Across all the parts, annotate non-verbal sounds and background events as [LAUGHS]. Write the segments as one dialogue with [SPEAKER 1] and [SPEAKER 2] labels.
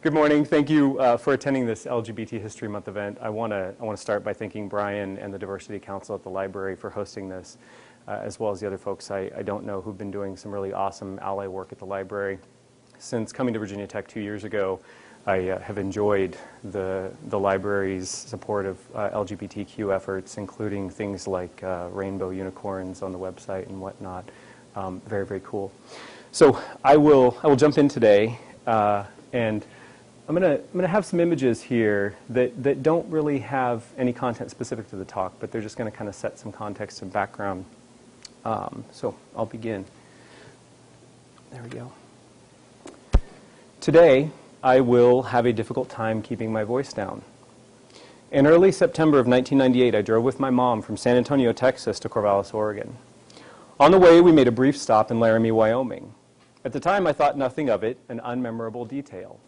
[SPEAKER 1] Good morning. Thank you uh, for attending this LGBT History Month event. I want to I want to start by thanking Brian and the Diversity Council at the library for hosting this, uh, as well as the other folks I, I don't know who've been doing some really awesome ally work at the library. Since coming to Virginia Tech two years ago, I uh, have enjoyed the the library's support of uh, LGBTQ efforts, including things like uh, rainbow unicorns on the website and whatnot. Um, very very cool. So I will I will jump in today. And I'm going to I'm gonna have some images here that, that don't really have any content specific to the talk, but they're just going to kind of set some context and background. Um, so I'll begin. There we go. Today, I will have a difficult time keeping my voice down. In early September of 1998, I drove with my mom from San Antonio, Texas to Corvallis, Oregon. On the way, we made a brief stop in Laramie, Wyoming. At the time, I thought nothing of it, an unmemorable detail.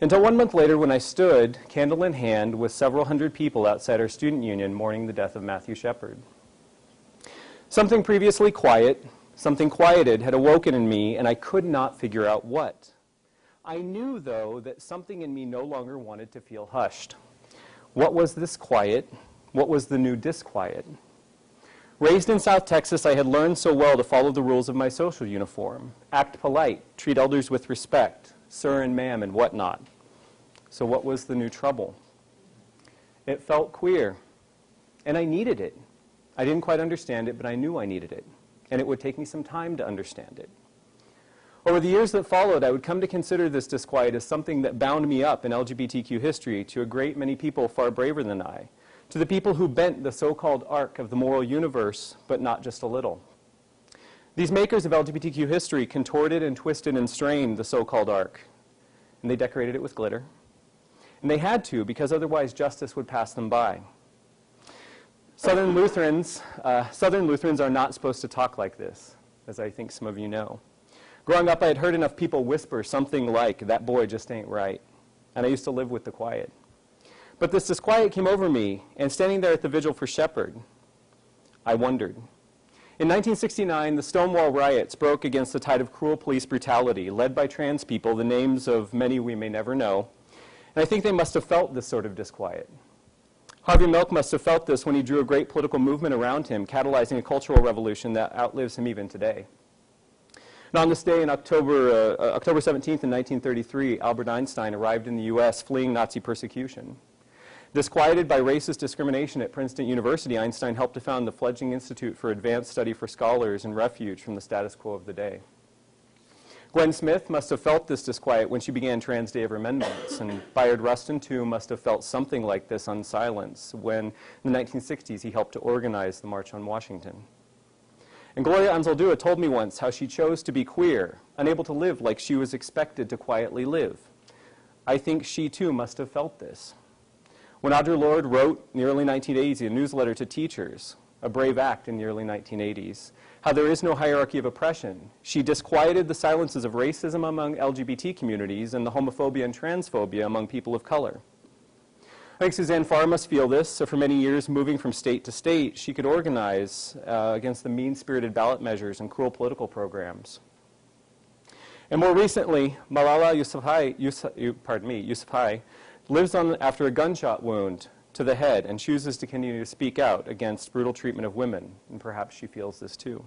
[SPEAKER 1] Until one month later, when I stood, candle in hand, with several hundred people outside our student union mourning the death of Matthew Shepard. Something previously quiet, something quieted, had awoken in me, and I could not figure out what. I knew, though, that something in me no longer wanted to feel hushed. What was this quiet? What was the new disquiet? Raised in South Texas, I had learned so well to follow the rules of my social uniform, act polite, treat elders with respect, sir and ma'am and whatnot. So what was the new trouble? It felt queer, and I needed it. I didn't quite understand it, but I knew I needed it, and it would take me some time to understand it. Over the years that followed, I would come to consider this disquiet as something that bound me up in LGBTQ history to a great many people far braver than I, to the people who bent the so-called arc of the moral universe, but not just a little. These makers of LGBTQ history contorted and twisted and strained the so-called arc, and they decorated it with glitter. And they had to, because otherwise justice would pass them by. Southern Lutherans, uh, Southern Lutherans are not supposed to talk like this, as I think some of you know. Growing up, I had heard enough people whisper something like, that boy just ain't right. And I used to live with the quiet. But this disquiet came over me, and standing there at the vigil for Shepard, I wondered. In 1969, the Stonewall riots broke against the tide of cruel police brutality, led by trans people, the names of many we may never know. And I think they must have felt this sort of disquiet. Harvey Milk must have felt this when he drew a great political movement around him, catalyzing a cultural revolution that outlives him even today. And on this day, in October, uh October 17th, in 1933, Albert Einstein arrived in the U.S. fleeing Nazi persecution. Disquieted by racist discrimination at Princeton University, Einstein helped to found the fledgling Institute for Advanced Study for Scholars and Refuge from the status quo of the day. Gwen Smith must have felt this disquiet when she began Trans Day of Remembrance, and Bayard Rustin, too, must have felt something like this on silence when, in the 1960s, he helped to organize the March on Washington. And Gloria Anzaldúa told me once how she chose to be queer, unable to live like she was expected to quietly live. I think she, too, must have felt this. When Audre Lorde wrote in the early 1980s a newsletter to teachers, a brave act in the early 1980s, how there is no hierarchy of oppression, she disquieted the silences of racism among LGBT communities and the homophobia and transphobia among people of color. I think Suzanne Pharr must feel this, so for many years, moving from state to state, she could organize uh, against the mean-spirited ballot measures and cruel political programs. And more recently, Malala Yousafzai, Yusuf, pardon me, Yousafzai lives on after a gunshot wound to the head and chooses to continue to speak out against brutal treatment of women, and perhaps she feels this too.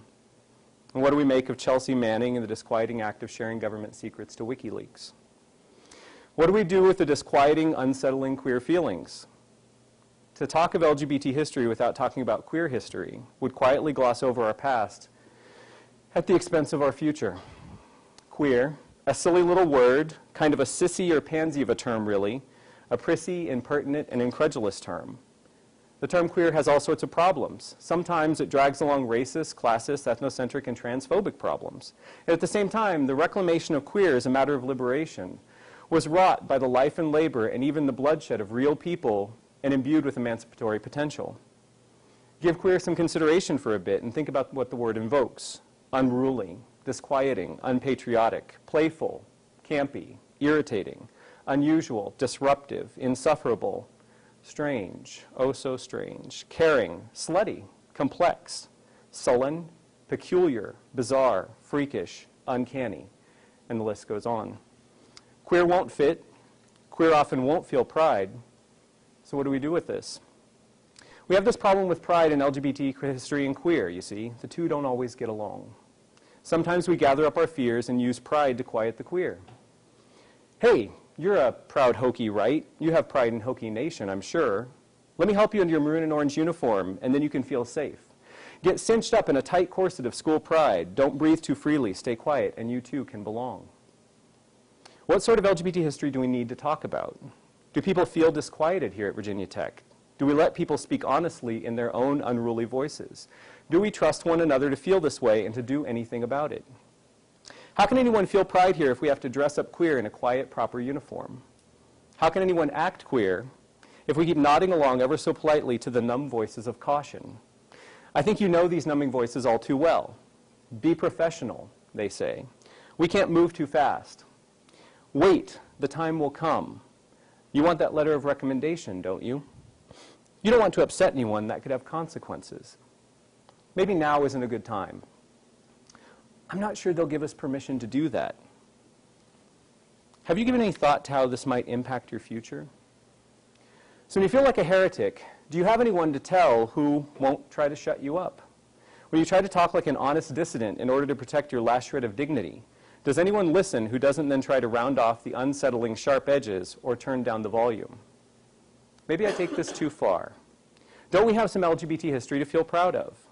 [SPEAKER 1] And what do we make of Chelsea Manning and the disquieting act of sharing government secrets to WikiLeaks? What do we do with the disquieting, unsettling queer feelings? To talk of LGBT history without talking about queer history would quietly gloss over our past at the expense of our future. Queer, a silly little word, kind of a sissy or pansy of a term, really, a prissy, impertinent, and incredulous term. The term queer has all sorts of problems. Sometimes it drags along racist, classist, ethnocentric, and transphobic problems. And at the same time, the reclamation of queer as a matter of liberation was wrought by the life and labor and even the bloodshed of real people and imbued with emancipatory potential. Give queer some consideration for a bit and think about what the word invokes. Unruly, disquieting, unpatriotic, playful, campy, irritating, unusual, disruptive, insufferable, strange, oh so strange, caring, slutty, complex, sullen, peculiar, bizarre, freakish, uncanny, and the list goes on. Queer won't fit. Queer often won't feel pride. So what do we do with this? We have this problem with pride in LGBT history and queer, you see. The two don't always get along. Sometimes we gather up our fears and use pride to quiet the queer. Hey, you're a proud Hokie, right? You have pride in Hokie Nation, I'm sure. Let me help you into your maroon and orange uniform, and then you can feel safe. Get cinched up in a tight corset of school pride. Don't breathe too freely. Stay quiet, and you too can belong. What sort of LGBT history do we need to talk about? Do people feel disquieted here at Virginia Tech? Do we let people speak honestly in their own unruly voices? Do we trust one another to feel this way and to do anything about it? How can anyone feel pride here if we have to dress up queer in a quiet, proper uniform? How can anyone act queer if we keep nodding along ever so politely to the numb voices of caution? I think you know these numbing voices all too well. Be professional, they say. We can't move too fast. Wait, the time will come. You want that letter of recommendation, don't you? You don't want to upset anyone that could have consequences. Maybe now isn't a good time. I'm not sure they'll give us permission to do that. Have you given any thought to how this might impact your future? So when you feel like a heretic, do you have anyone to tell who won't try to shut you up? When you try to talk like an honest dissident in order to protect your last shred of dignity, does anyone listen who doesn't then try to round off the unsettling sharp edges or turn down the volume? Maybe I take this too far. Don't we have some LGBT history to feel proud of?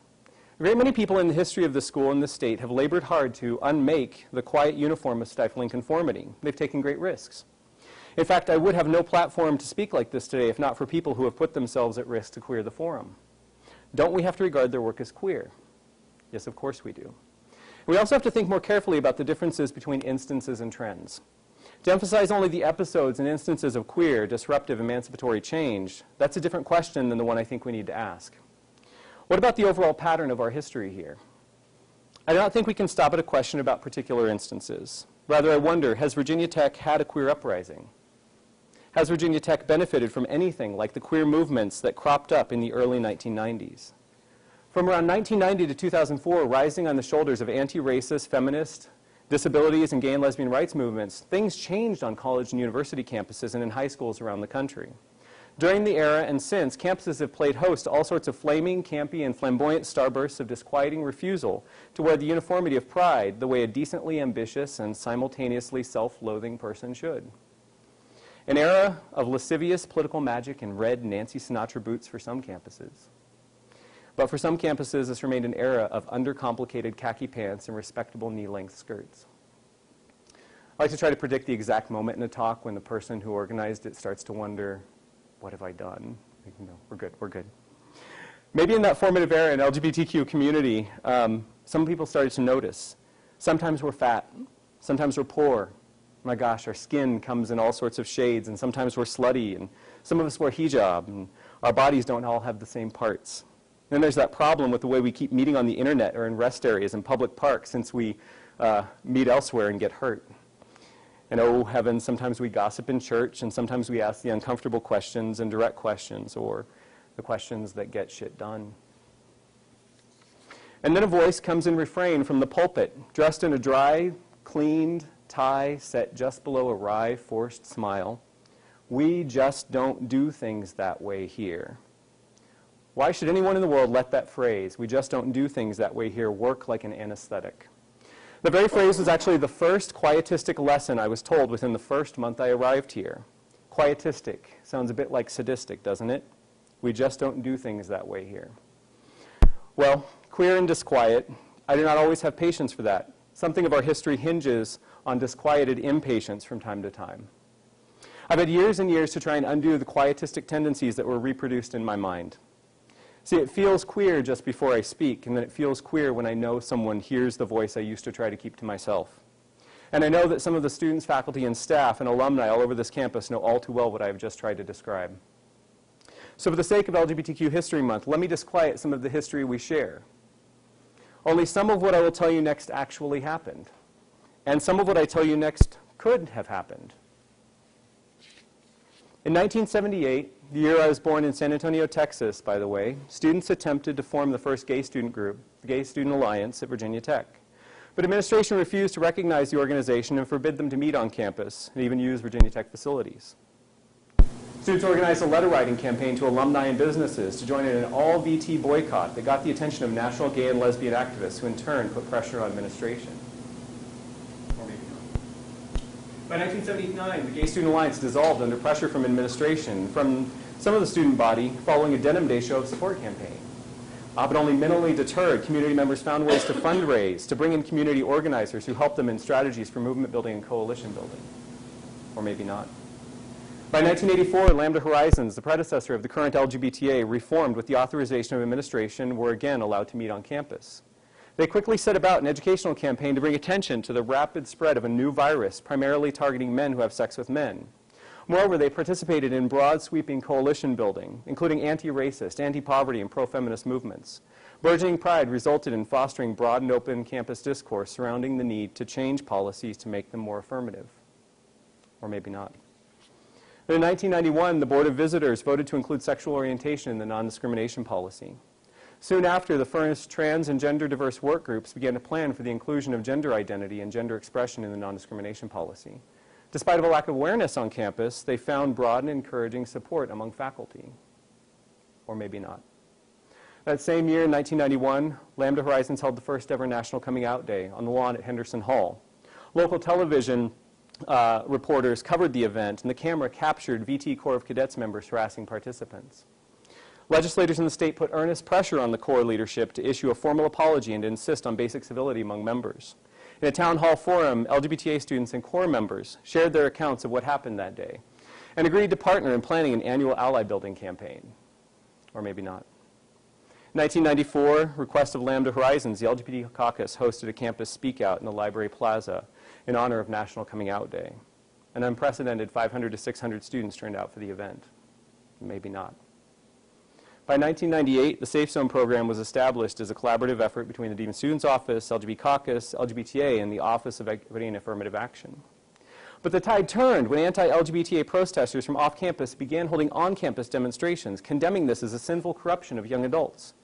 [SPEAKER 1] A great many people in the history of the school and the state have labored hard to unmake the quiet uniform of stifling conformity. They've taken great risks. In fact, I would have no platform to speak like this today if not for people who have put themselves at risk to queer the forum. Don't we have to regard their work as queer? Yes, of course we do. We also have to think more carefully about the differences between instances and trends. To emphasize only the episodes and instances of queer, disruptive, emancipatory change, that's a different question than the one I think we need to ask. What about the overall pattern of our history here? I do not think we can stop at a question about particular instances. Rather, I wonder, has Virginia Tech had a queer uprising? Has Virginia Tech benefited from anything like the queer movements that cropped up in the early 1990s? From around 1990 to 2004, rising on the shoulders of anti-racist, feminist, disabilities, and gay and lesbian rights movements, things changed on college and university campuses and in high schools around the country. During the era and since, campuses have played host to all sorts of flaming, campy, and flamboyant starbursts of disquieting refusal to wear the uniformity of pride the way a decently ambitious and simultaneously self-loathing person should. An era of lascivious political magic and red Nancy Sinatra boots for some campuses. But for some campuses, this remained an era of undercomplicated khaki pants and respectable knee-length skirts. I like to try to predict the exact moment in a talk when the person who organized it starts to wonder, what have I done? We're good, we're good. Maybe in that formative era in LGBTQ community, um, some people started to notice. Sometimes we're fat, sometimes we're poor. My gosh, our skin comes in all sorts of shades, and sometimes we're slutty, and some of us wear hijab, and our bodies don't all have the same parts. Then there's that problem with the way we keep meeting on the internet or in rest areas in public parks since we uh, meet elsewhere and get hurt. And oh heaven, sometimes we gossip in church and sometimes we ask the uncomfortable questions and direct questions or the questions that get shit done. And then a voice comes in refrain from the pulpit, dressed in a dry, cleaned tie set just below a wry, forced smile. We just don't do things that way here. Why should anyone in the world let that phrase, we just don't do things that way here, work like an anesthetic? The very phrase was actually the first quietistic lesson I was told within the first month I arrived here. Quietistic sounds a bit like sadistic, doesn't it? We just don't do things that way here. Well, queer and disquiet, I do not always have patience for that. Something of our history hinges on disquieted impatience from time to time. I've had years and years to try and undo the quietistic tendencies that were reproduced in my mind. See, it feels queer just before I speak, and then it feels queer when I know someone hears the voice I used to try to keep to myself. And I know that some of the students, faculty, and staff and alumni all over this campus know all too well what I have just tried to describe. So for the sake of LGBTQ History Month, let me disquiet some of the history we share. Only some of what I will tell you next actually happened. And some of what I tell you next could have happened. In 1978, the year I was born in San Antonio, Texas, by the way, students attempted to form the first gay student group, the Gay Student Alliance at Virginia Tech. But administration refused to recognize the organization and forbid them to meet on campus and even use Virginia Tech facilities. Students organized a letter writing campaign to alumni and businesses to join in an all VT boycott that got the attention of national gay and lesbian activists who in turn put pressure on administration. Or maybe not. By 1979, the Gay Student Alliance dissolved under pressure from administration, from some of the student body, following a Denim Day show of support campaign. Uh, but only mentally deterred, community members found ways to fundraise, to bring in community organizers who helped them in strategies for movement building and coalition building. Or maybe not. By 1984, Lambda Horizons, the predecessor of the current LGBTA, reformed with the authorization of administration, were again allowed to meet on campus. They quickly set about an educational campaign to bring attention to the rapid spread of a new virus, primarily targeting men who have sex with men. Moreover, they participated in broad sweeping coalition building, including anti-racist, anti-poverty, and pro-feminist movements. Burgeoning pride resulted in fostering broad and open campus discourse surrounding the need to change policies to make them more affirmative. Or maybe not. In 1991, the Board of Visitors voted to include sexual orientation in the non-discrimination policy. Soon after, the first trans and gender diverse work groups began to plan for the inclusion of gender identity and gender expression in the non-discrimination policy. Despite of a lack of awareness on campus, they found broad and encouraging support among faculty. Or maybe not. That same year, in 1991, Lambda Horizons held the first ever National Coming Out Day on the lawn at Henderson Hall. Local television uh, reporters covered the event, and the camera captured VT Corps of Cadets members harassing participants. Legislators in the state put earnest pressure on the Corps leadership to issue a formal apology and to insist on basic civility among members. In a town hall forum, LGBTA students and Corps members shared their accounts of what happened that day and agreed to partner in planning an annual ally building campaign. Or maybe not. 1994, request of Lambda Horizons, the LGBT caucus hosted a campus speak out in the library plaza in honor of National Coming Out Day. An unprecedented 500 to 600 students turned out for the event. Maybe not. By 1998, the Safe Zone program was established as a collaborative effort between the Dean Students Office, LGBT Caucus, LGBTA, and the Office of Equity and Affirmative Action. But the tide turned when anti-LGBTA protesters from off-campus began holding on-campus demonstrations, condemning this as a sinful corruption of young adults.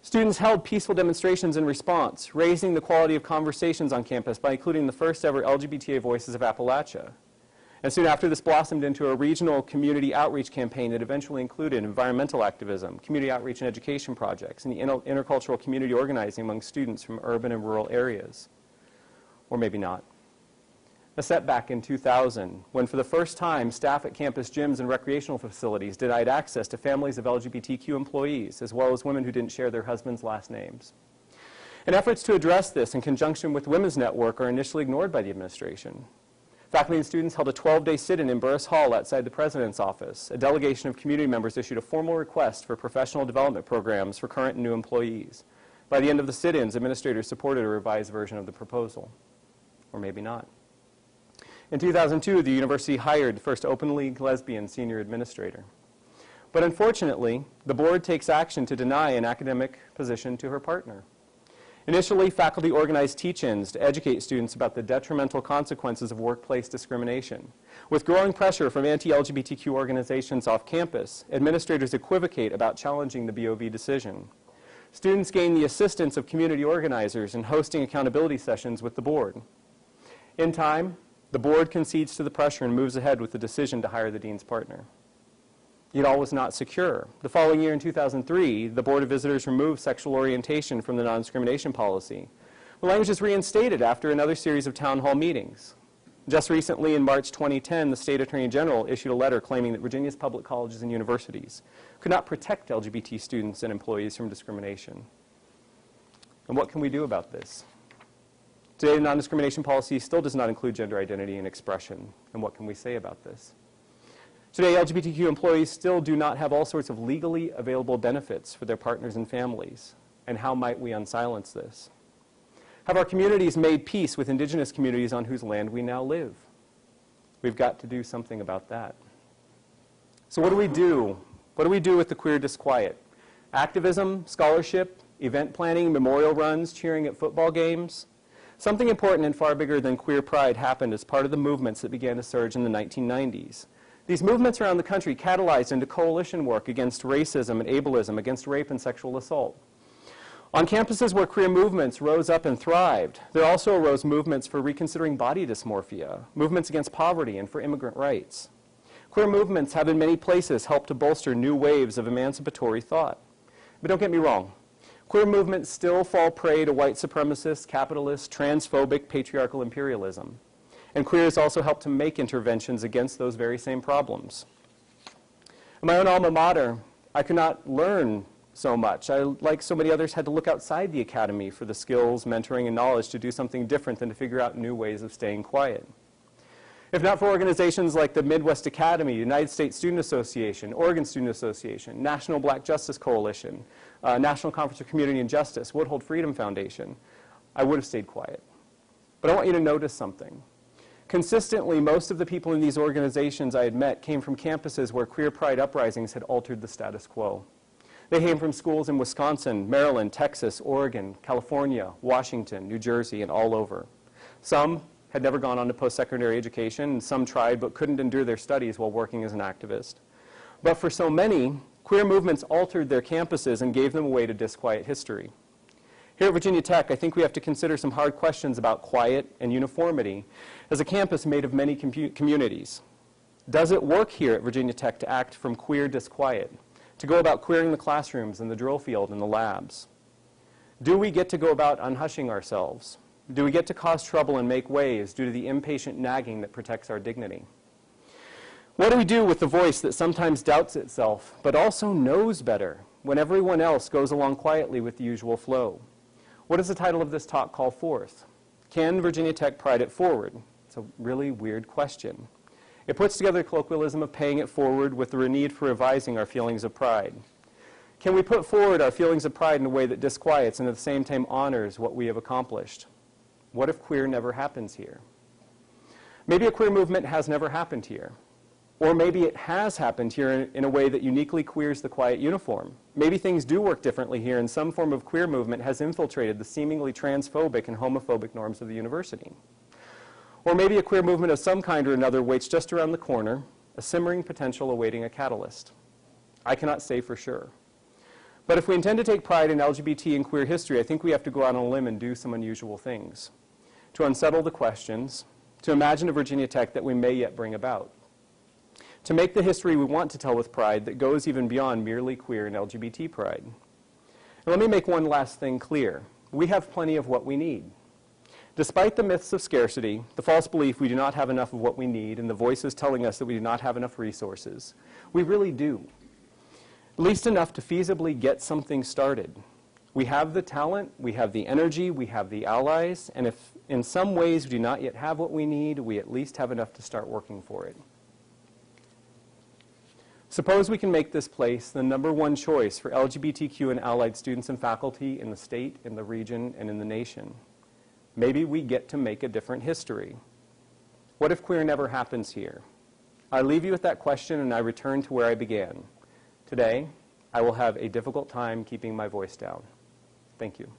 [SPEAKER 1] Students held peaceful demonstrations in response, raising the quality of conversations on campus by including the first ever LGBTA Voices of Appalachia, and soon after, this blossomed into a regional community outreach campaign that eventually included environmental activism, community outreach and education projects, and the inter intercultural community organizing among students from urban and rural areas. Or maybe not. A setback in 2000, when for the first time, staff at campus gyms and recreational facilities denied access to families of LGBTQ employees, as well as women who didn't share their husbands' last names. And efforts to address this in conjunction with Women's Network are initially ignored by the administration. Faculty and students held a 12-day sit-in in Burruss Hall outside the president's office. A delegation of community members issued a formal request for professional development programs for current and new employees. By the end of the sit-ins, administrators supported a revised version of the proposal. Or maybe not. In 2002, the university hired the first openly lesbian senior administrator. But unfortunately, the board takes action to deny an academic position to her partner. Initially, faculty organized teach-ins to educate students about the detrimental consequences of workplace discrimination. With growing pressure from anti-LGBTQ organizations off campus, administrators equivocate about challenging the BOV decision. Students gain the assistance of community organizers in hosting accountability sessions with the board. In time, the board concedes to the pressure and moves ahead with the decision to hire the dean's partner. Yet all was not secure. The following year in 2003, the Board of Visitors removed sexual orientation from the non-discrimination policy. The language is reinstated after another series of town hall meetings. Just recently, in March 2010, the State Attorney General issued a letter claiming that Virginia's public colleges and universities could not protect LGBT students and employees from discrimination. And what can we do about this? Today, the non-discrimination policy still does not include gender identity and expression. And what can we say about this? Today, LGBTQ employees still do not have all sorts of legally available benefits for their partners and families. And how might we unsilence this? Have our communities made peace with indigenous communities on whose land we now live? We've got to do something about that. So what do we do? What do we do with the queer disquiet? Activism, scholarship, event planning, memorial runs, cheering at football games? Something important and far bigger than queer pride happened as part of the movements that began to surge in the 1990s. These movements around the country catalyzed into coalition work against racism and ableism, against rape and sexual assault. On campuses where queer movements rose up and thrived, there also arose movements for reconsidering body dysmorphia, movements against poverty, and for immigrant rights. Queer movements have in many places helped to bolster new waves of emancipatory thought. But don't get me wrong, queer movements still fall prey to white supremacist, capitalist, transphobic, patriarchal imperialism. And queers also help to make interventions against those very same problems. In my own alma mater, I could not learn so much. I, like so many others, had to look outside the academy for the skills, mentoring, and knowledge to do something different than to figure out new ways of staying quiet. If not for organizations like the Midwest Academy, United States Student Association, Oregon Student Association, National Black Justice Coalition, uh, National Conference of Community and Justice, Woodhull Freedom Foundation, I would have stayed quiet. But I want you to notice something. Consistently, most of the people in these organizations I had met came from campuses where queer pride uprisings had altered the status quo. They came from schools in Wisconsin, Maryland, Texas, Oregon, California, Washington, New Jersey, and all over. Some had never gone on to post-secondary education, and some tried but couldn't endure their studies while working as an activist. But for so many, queer movements altered their campuses and gave them a way to disquiet history. Here at Virginia Tech, I think we have to consider some hard questions about quiet and uniformity as a campus made of many communities. Does it work here at Virginia Tech to act from queer disquiet, to go about queering the classrooms and the drill field and the labs? Do we get to go about unhushing ourselves? Do we get to cause trouble and make waves due to the impatient nagging that protects our dignity? What do we do with the voice that sometimes doubts itself, but also knows better when everyone else goes along quietly with the usual flow? What does the title of this talk call forth? Can Virginia Tech pride it forward? It's a really weird question. It puts together a colloquialism of paying it forward with the need for revising our feelings of pride. Can we put forward our feelings of pride in a way that disquiets and at the same time honors what we have accomplished? What if queer never happens here? Maybe a queer movement has never happened here. Or maybe it has happened here in, in, a way that uniquely queers the quiet uniform. Maybe things do work differently here and some form of queer movement has infiltrated the seemingly transphobic and homophobic norms of the university. Or maybe a queer movement of some kind or another waits just around the corner, a simmering potential awaiting a catalyst. I cannot say for sure. But if we intend to take pride in LGBT and queer history, I think we have to go out on a limb and do some unusual things. To unsettle the questions, to imagine a Virginia Tech that we may yet bring about to make the history we want to tell with pride that goes even beyond merely queer and LGBT pride. And let me make one last thing clear. We have plenty of what we need. Despite the myths of scarcity, the false belief we do not have enough of what we need, and the voices telling us that we do not have enough resources, we really do. At least enough to feasibly get something started. We have the talent, we have the energy, we have the allies, and if in some ways we do not yet have what we need, we at least have enough to start working for it. Suppose we can make this place the number one choice for LGBTQ and allied students and faculty in the state, in the region, and in the nation. Maybe we get to make a different history. What if queer never happens here? I leave you with that question and I return to where I began. Today, I will have a difficult time keeping my voice down. Thank you.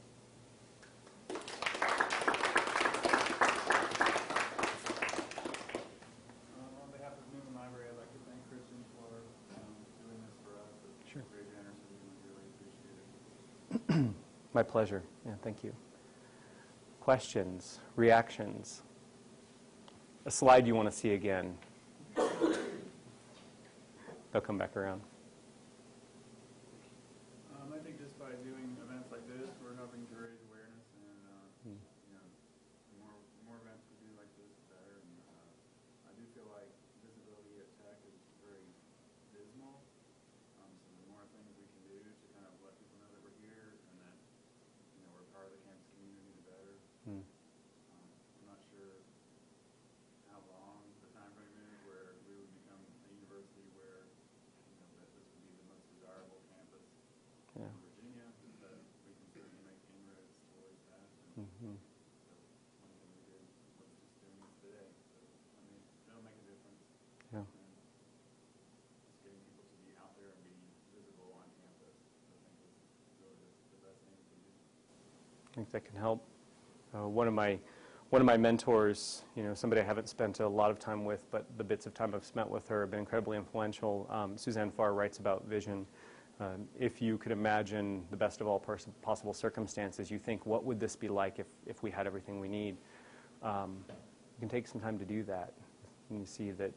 [SPEAKER 1] My pleasure. Yeah, thank you. Questions, reactions, a slide you want to see again. They'll come back around. Think that can help. Uh, one of my one of my mentors, you know, somebody I haven't spent a lot of time with, but the bits of time I've spent with her have been incredibly influential. Um, Suzanne Pharr writes about vision. Um, if you could imagine the best of all possible circumstances, you think, what would this be like if, if we had everything we need? Um, you can take some time to do that. And you see that,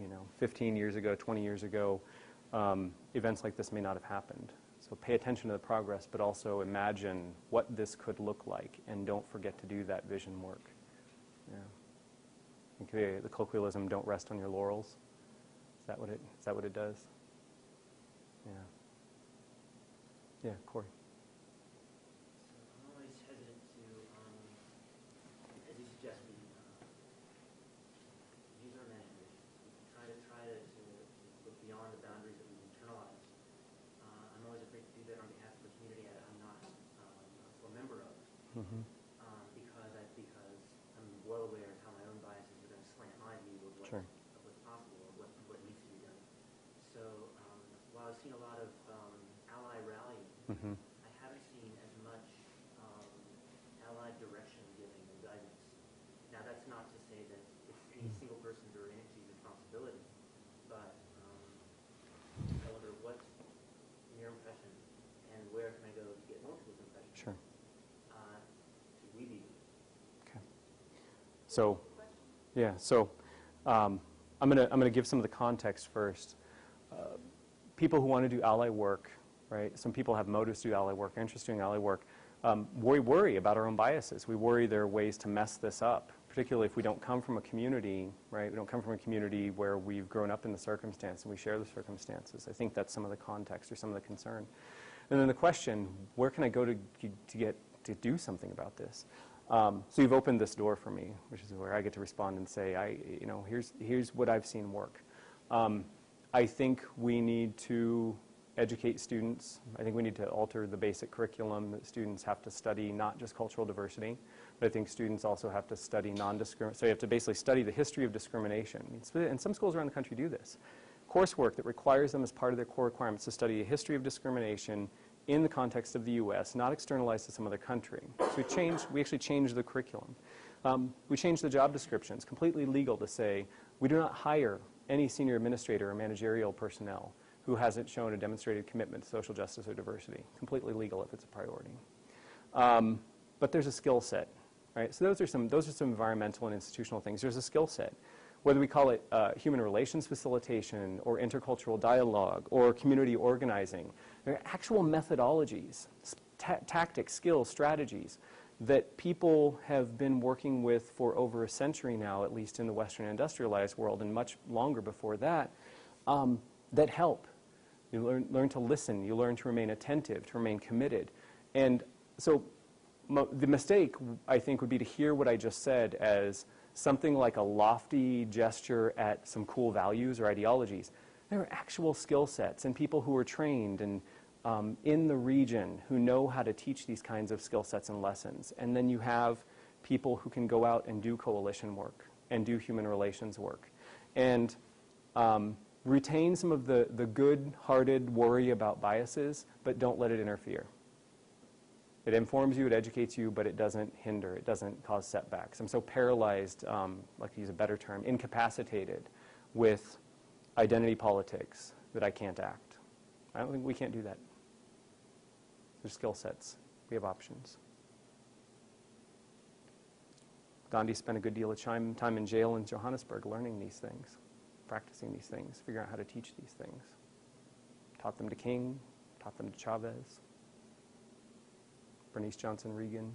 [SPEAKER 1] you know, 15 years ago, 20 years ago, um, events like this may not have happened. So pay attention to the progress, but also imagine what this could look like, and don't forget to do that vision work. Yeah. The colloquialism, don't rest on your laurels. Is that what it, is that what it does? Yeah. Yeah, Corey.
[SPEAKER 2] So I'm always hesitant to, um, as you suggested, uh, use our imagination. Try to try to, to look beyond the boundaries that we've internalized. Uh, I'm always afraid to do that on behalf of the community I- I'm not um, a member of,
[SPEAKER 1] Mm-hmm.
[SPEAKER 2] um, because I because I'm well aware of how my own biases are going to slant my view of what
[SPEAKER 1] Sure.
[SPEAKER 2] of what's possible or what what needs to be done. So um, while I've seen a lot of um, ally rallying.
[SPEAKER 1] Mm-hmm.
[SPEAKER 2] I haven't seen as much um, allied direction giving and guidance. Now, that's not to say that it's any single person's or entity's responsibility, but um, I wonder what's in your impression, and where can I go to get more people's impression?
[SPEAKER 1] Sure.
[SPEAKER 2] Uh, should we be?
[SPEAKER 1] Okay. So, yeah, so um, I'm going to I'm to give some of the context first. Uh, people who want to do ally work, right? Some people have motives to do ally work, interest in ally work. Um, we worry about our own biases. We worry there are ways to mess this up, particularly if we don't come from a community, right? We don't come from a community where we've grown up in the circumstance and we share the circumstances. I think that's some of the context or some of the concern. And then the question, where can I go to, to get to do something about this? Um, so you've opened this door for me, which is where I get to respond and say, I, you know, here's, here's what I've seen work. Um, I think we need to educate students. I think we need to alter the basic curriculum that students have to study not just cultural diversity, but I think students also have to study non-discrimination. So you have to basically study the history of discrimination. And some schools around the country do this. Coursework that requires them as part of their core requirements to study a history of discrimination in the context of the U.S., not externalized to some other country. So we changed, we actually changed the curriculum. Um, we changed the job descriptions, completely legal to say we do not hire any senior administrator or managerial personnel who hasn't shown a demonstrated commitment to social justice or diversity. Completely legal if it's a priority. Um, but there's a skill set, right? So those are some those are some environmental and institutional things. There's a skill set. Whether we call it uh, human relations facilitation or intercultural dialogue or community organizing, there are actual methodologies, ta- tactics, skills, strategies that people have been working with for over a century now, at least in the Western industrialized world, and much longer before that, um, that help. You learn, learn to listen, you learn to remain attentive, to remain committed. And so the mistake, I think, would be to hear what I just said as something like a lofty gesture at some cool values or ideologies. There are actual skill sets and people who are trained and um, in the region who know how to teach these kinds of skill sets and lessons. And then you have people who can go out and do coalition work and do human relations work. And um, retain some of the, the good-hearted worry about biases, but don't let it interfere. It informs you, it educates you, but it doesn't hinder, it doesn't cause setbacks. I'm so paralyzed, um, like to use a better term, incapacitated with identity politics that I can't act. I don't think we can't do that. There's skill sets. We have options. Gandhi spent a good deal of time, time in jail in Johannesburg learning these things, practicing these things, figuring out how to teach these things. Taught them to King, taught them to Chavez, Bernice Johnson Reagan.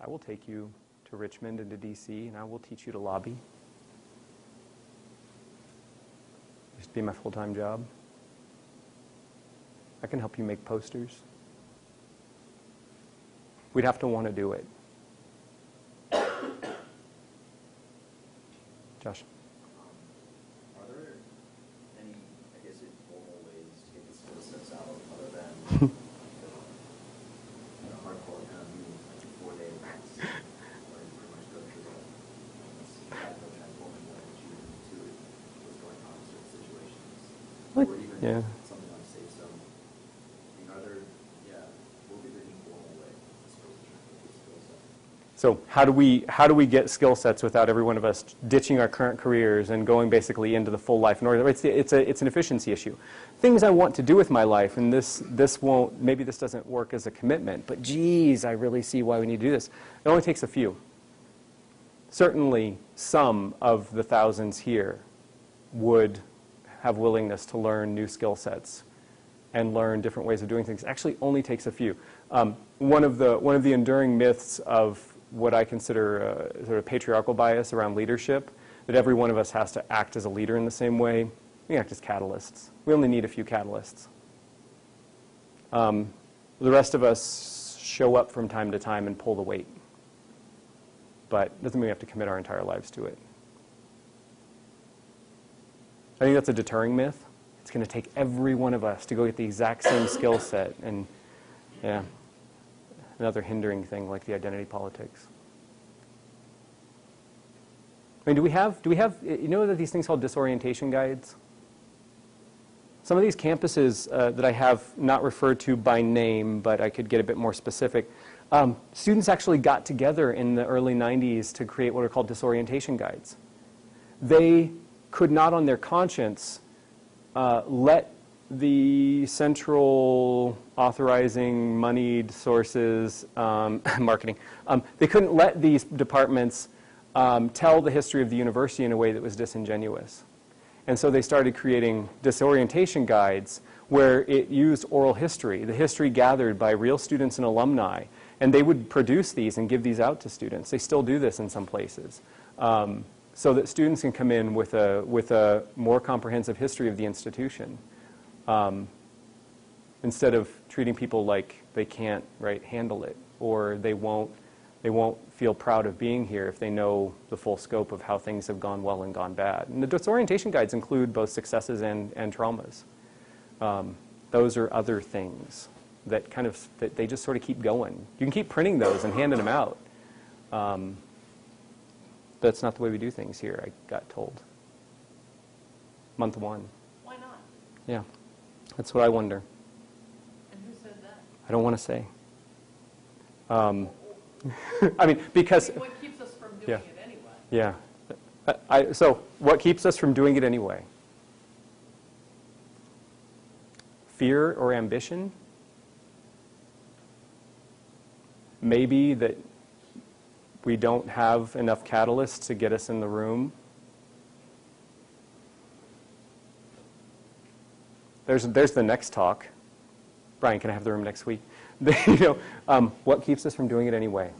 [SPEAKER 1] I will take you to Richmond and to D.C., and I will teach you to lobby. Just be my full time job. I can help you make posters. We'd have to want to do it. [COUGHS] Josh.
[SPEAKER 3] Are there any, I guess, informal ways to get the skill sets out other than you know, hardcore kind of meetings, like four day events, where you pretty much go through the, that's the transforming way that you intuit what's going on in certain situations?
[SPEAKER 1] Like-
[SPEAKER 3] Or even
[SPEAKER 1] yeah.
[SPEAKER 3] something like Safe Zone. I mean, are there, yeah, what would be the informal way, I suppose, to try to get the skill set?
[SPEAKER 1] So how do we, how do we get skill sets without every one of us ditching our current careers and going basically into the full life in order? It's, it's, a, it's an efficiency issue. Things I want to do with my life, and this, this won't, maybe this doesn't work as a commitment, but geez, I really see why we need to do this. It only takes a few. Certainly, some of the thousands here would have willingness to learn new skill sets and learn different ways of doing things. Actually, only takes a few. Um, one of the one of the enduring myths of what I consider uh, sort of patriarchal bias around leadership, that every one of us has to act as a leader in the same way. We act as catalysts. We only need a few catalysts. Um, the rest of us show up from time to time and pull the weight, but doesn't mean we have to commit our entire lives to it. I think that's a deterring myth. It's going to take every one of us to go get the exact same skill set, and yeah another hindering thing like the identity politics. I mean, do we have, do we have, you know that these things called disorientation guides? Some of these campuses uh, that I have not referred to by name, but I could get a bit more specific, um, students actually got together in the early 90s to create what are called disorientation guides. They could not on their conscience uh, let the central authorizing moneyed sources, um, [LAUGHS] marketing, um, they couldn't let these departments um, tell the history of the university in a way that was disingenuous. And so they started creating disorientation guides where it used oral history, the history gathered by real students and alumni. And they would produce these and give these out to students. They still do this in some places. Um, so that students can come in with a, with a more comprehensive history of the institution um, instead of treating people like they can't right handle it or they won't they won't feel proud of being here if they know the full scope of how things have gone well and gone bad. And the disorientation guides include both successes and, and traumas. Um, those are other things that kind of that they just sort of keep going. You can keep printing those and handing them out. Um, that's not the way we do things here. I got told. Month one.
[SPEAKER 4] Why not?
[SPEAKER 1] Yeah. That's what I wonder.
[SPEAKER 4] And who said that?
[SPEAKER 1] I don't want to say. Um, [LAUGHS] I mean, because,
[SPEAKER 4] What keeps us from
[SPEAKER 1] Yeah.
[SPEAKER 4] doing it anyway?
[SPEAKER 1] yeah. I- so, what keeps us from doing it anyway? Fear or ambition? Maybe that we don't have enough catalysts to get us in the room. There's, there's the next talk. Brian, can I have the room next week? [LAUGHS] you know, um, what keeps us from doing it anyway?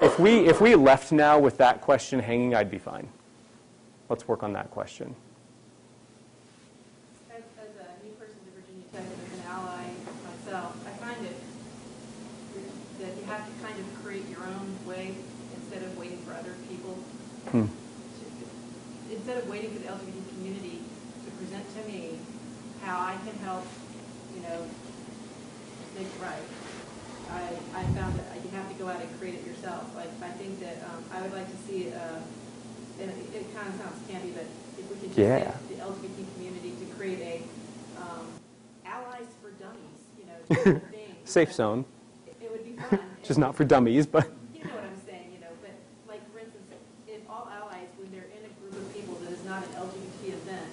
[SPEAKER 1] If we, if we left now with that question hanging, I'd be fine. Let's work on that question.
[SPEAKER 4] As, as a new person to Virginia Tech and as an ally myself, I find it that you have to kind of create your own way instead of waiting for other people.
[SPEAKER 1] Hmm.
[SPEAKER 4] to- Instead of waiting for the LGBT community to present to me how I can help, you know, make it right. I, I found that you have to go out and create it yourself. Like, I think that, um, I would like to see, uh, and it, it kind of sounds candy, but if we could just
[SPEAKER 1] Yeah.
[SPEAKER 4] get the LGBT community to create a, um, allies for dummies, you know, [LAUGHS] thing.
[SPEAKER 1] Safe zone,
[SPEAKER 4] It it would be fun.
[SPEAKER 1] just not for dummies, but
[SPEAKER 4] You know what I'm saying, you know, but like, for instance, if all allies, when they're in a group of people that is not an LGBT event,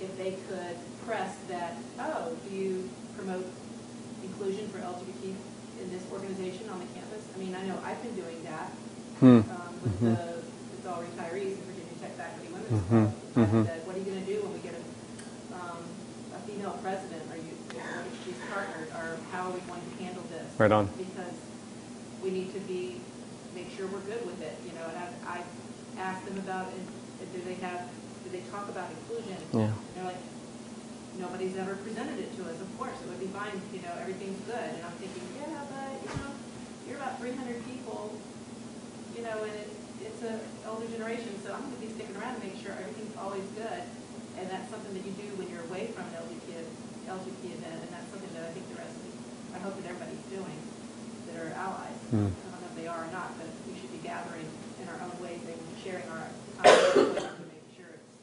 [SPEAKER 4] if they could press that, oh, do you promote inclusion for LGBT in this organization on the campus? I mean, I know I've been doing that
[SPEAKER 1] Hmm.
[SPEAKER 4] um, with the, with all retirees in Virginia Tech Faculty Women's
[SPEAKER 1] Mhm.
[SPEAKER 4] Club. I
[SPEAKER 1] Mhm.
[SPEAKER 4] said, what are you going to do when we get a, um, a female president? Are you, if she's partnered, or how are we going to handle this?
[SPEAKER 1] Right on.
[SPEAKER 4] Because we need to be, make sure we're good with it, you know, and I, I asked them about, it, do they have, do they talk about inclusion?
[SPEAKER 1] Yeah.
[SPEAKER 4] They're like, nobody's ever presented it to us, of course, it would be fine, you know, everything's good, and I'm thinking, yeah, but, you know, you're about three hundred people, you know, and it, it's a older generation, so I'm gonna be sticking around to make sure everything's always good, and that's something that you do when you're away from an LGBT, LGBT event, and that's something that I think the rest of, I hope that everybody's doing, that are allies.
[SPEAKER 1] Hmm.
[SPEAKER 4] I don't know if they are or not, but we should be gathering in our own ways and sharing our, ideas to make sure it's,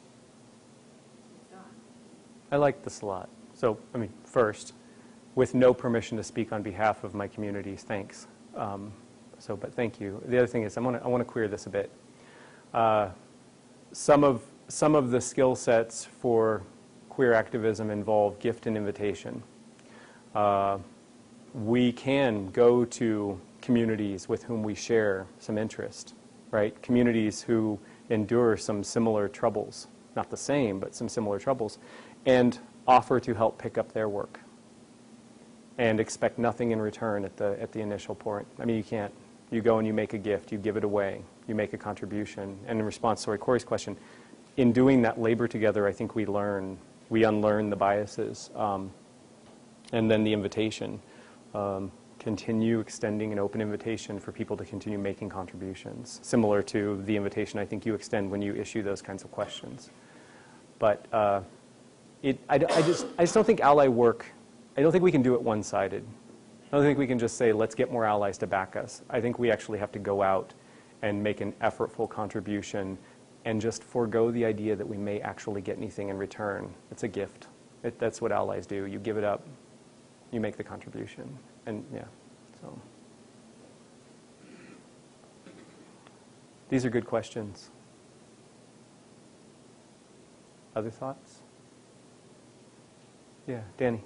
[SPEAKER 4] it's done.
[SPEAKER 1] I like this a lot. So, I mean, first, with no permission to speak on behalf of my communities, thanks. Um, So, but thank you. The other thing is, I want to I want to queer this a bit. Uh, some of some of the skill sets for queer activism involve gift and invitation. Uh, we can go to communities with whom we share some interest, right? Communities who endure some similar troubles, not the same, but some similar troubles, and offer to help pick up their work and expect nothing in return at the, at the initial point. I mean, you can't. You go and you make a gift, you give it away, you make a contribution. And in response to Corey's question, in doing that labor together, I think we learn, we unlearn the biases. Um, and then the invitation. Um, continue extending an open invitation for people to continue making contributions, similar to the invitation I think you extend when you issue those kinds of questions. But uh, it, I, I just, I just don't think ally work, I don't think we can do it one-sided. I don't think we can just say, let's get more allies to back us. I think we actually have to go out and make an effortful contribution and just forego the idea that we may actually get anything in return. It's a gift. It, that's what allies do. You give it up, you make the contribution. And yeah, so. These are good questions. Other thoughts? Yeah, Danny.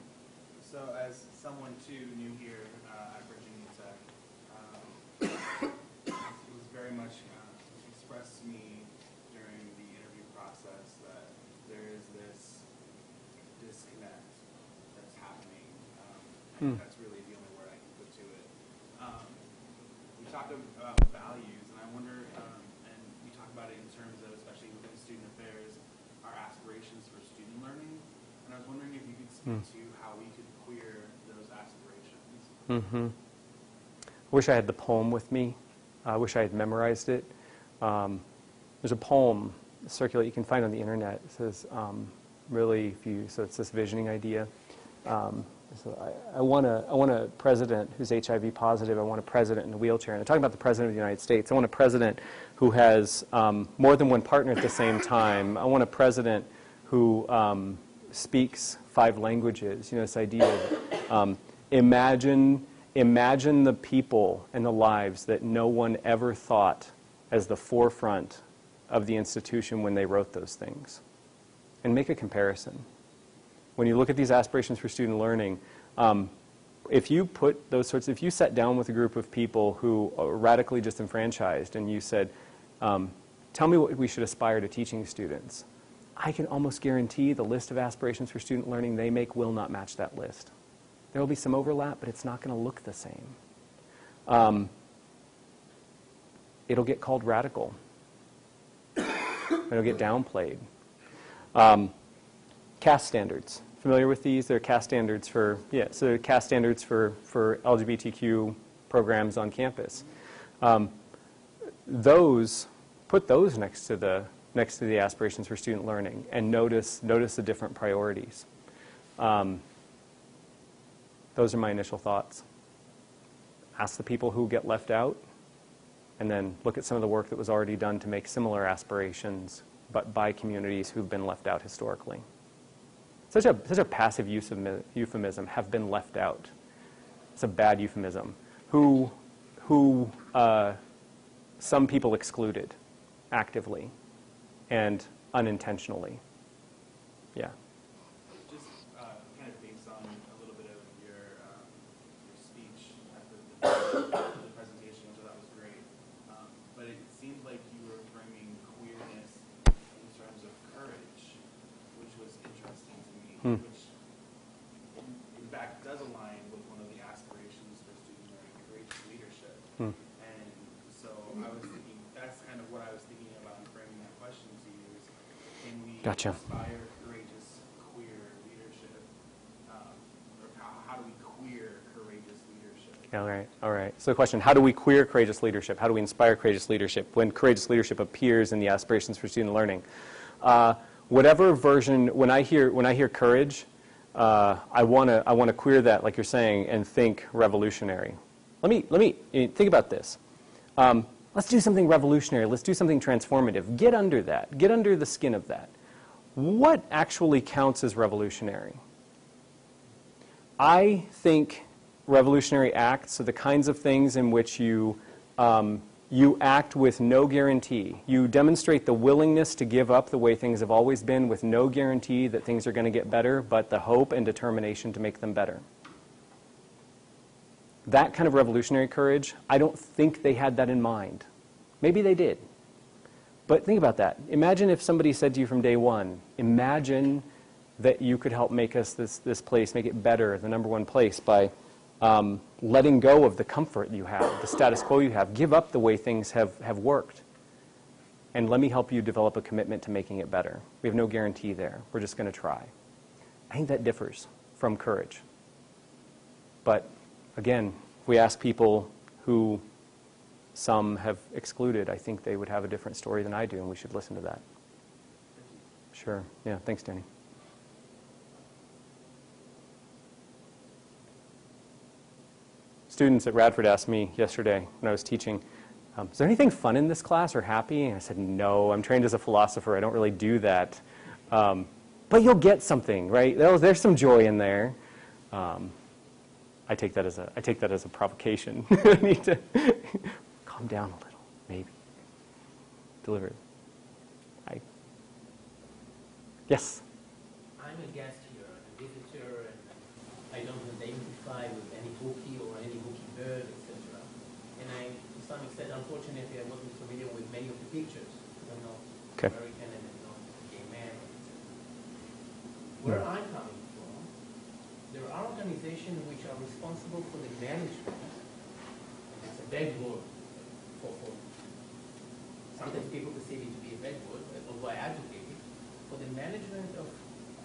[SPEAKER 5] So as someone too new here uh, at Virginia Tech, um, [COUGHS] it was very much uh, expressed to me during the interview process that there is this disconnect that's happening. Um,
[SPEAKER 1] Hmm.
[SPEAKER 5] That's really the only word I can put to it. Um, we talked about values, and I wonder, um, and we talk about it in terms of, especially within student affairs, our aspirations for student learning. And I was wondering if you could speak
[SPEAKER 1] Hmm.
[SPEAKER 5] to how we could queer those aspirations.
[SPEAKER 1] Mm-hmm. I wish I had the poem with me. I wish I had memorized it. Um, there's a poem circulate you can find on the internet. It says, um, really, if you so it's this visioning idea. Um, so I, I want a I want a president who's HIV positive. I want a president in a wheelchair. And I'm talking about the president of the United States. I want a president who has um, more than one partner at the same time. I want a president who um, speaks five languages. You know, this idea of um, imagine, imagine the people and the lives that no one ever thought as the forefront of the institution when they wrote those things. And make a comparison. When you look at these aspirations for student learning, um, if you put those sorts, if you sat down with a group of people who are radically disenfranchised and you said, um, tell me what we should aspire to teaching students, I can almost guarantee the list of aspirations for student learning they make will not match that list. There will be some overlap, but it's not going to look the same. Um, it'll get called radical. it'll get downplayed. Um, standards. Familiar with these? They're CAS standards for yeah. So CAS standards for for LGBTQ programs on campus. Um, those put those next to the next to the aspirations for student learning and notice notice the different priorities. Um, those are my initial thoughts. Ask the people who get left out, and then look at some of the work that was already done to make similar aspirations, but by communities who've been left out historically. Such a, such a passive use of euphemism, have been left out. It's a bad euphemism. Who, who uh, some people excluded actively and unintentionally. Yeah.
[SPEAKER 5] Just uh, kind of based on a little bit of your, um, your speech at the, the presentation, which I thought was great. Um, but it seemed like you were framing queerness in terms of courage, which was interesting to me,
[SPEAKER 1] Hmm.
[SPEAKER 5] which in, in fact does align with one of the aspirations for student learning, courageous leadership.
[SPEAKER 1] Hmm.
[SPEAKER 5] And so I was thinking, that's kind of what I was thinking about in framing that question to you is, can we
[SPEAKER 1] Gotcha.
[SPEAKER 5] inspire courageous queer leadership? Um, how, how do we queer courageous leadership?
[SPEAKER 1] All right, all right. So the question, how do we queer courageous leadership? How do we inspire courageous leadership when courageous leadership appears in the aspirations for student learning? Uh, whatever version, when I hear, when I hear courage, uh, I want to I wanna queer that, like you're saying, and think revolutionary. Let me, let me eh, think about this. Um, let's do something revolutionary. Let's do something transformative. Get under that. Get under the skin of that. What actually counts as revolutionary? I think revolutionary acts are the kinds of things in which you um, you act with no guarantee. You demonstrate the willingness to give up the way things have always been with no guarantee that things are going to get better, but the hope and determination to make them better. That kind of revolutionary courage, I don't think they had that in mind. Maybe they did. But think about that. Imagine if somebody said to you from day one, imagine that you could help make us this, this place, make it better, the number one place, by um, letting go of the comfort you have, the status quo you have. Give up the way things have, have worked. And let me help you develop a commitment to making it better. We have no guarantee there. We're just going to try. I think that differs from courage. But again, if we ask people who some have excluded, I think they would have a different story than I do, and we should listen to that. Sure. Yeah. Thanks, Danny. Students at Radford asked me yesterday when I was teaching, um, is there anything fun in this class or happy? And I said, no, I'm trained as a philosopher. I don't really do that. Um, but you'll get something, right? There's, some joy in there. Um, I take that as a, I take that as a provocation. [LAUGHS] I need to calm down a little, maybe. Deliver. I, yes?
[SPEAKER 6] I'm a guest here, a visitor, and I don't identify with any Hokie or any Hokie Bird, etc. And I, to some extent, unfortunately, I wasn't familiar with many of the pictures. I'm not
[SPEAKER 1] Okay.
[SPEAKER 6] American and I'm not a gay man. Where. I'm coming from, there are organizations which are responsible for the management. It's a big word for, sometimes people perceive it to be a bad word, but although I advocate it, for the management of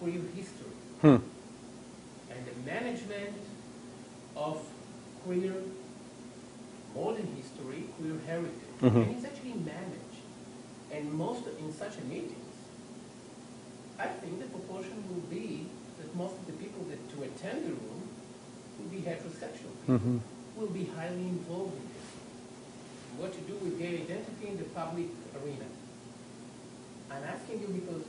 [SPEAKER 6] queer history
[SPEAKER 1] Hmm.
[SPEAKER 6] and the management of queer modern history, queer heritage.
[SPEAKER 1] Mhm.
[SPEAKER 6] And it's actually managed. And most in such a meetings, I think the proportion will be that most of the people that to attend the room will be heterosexual people,
[SPEAKER 1] Mhm.
[SPEAKER 6] will be highly involved in. What to do with gay identity in the public arena. I'm asking you because,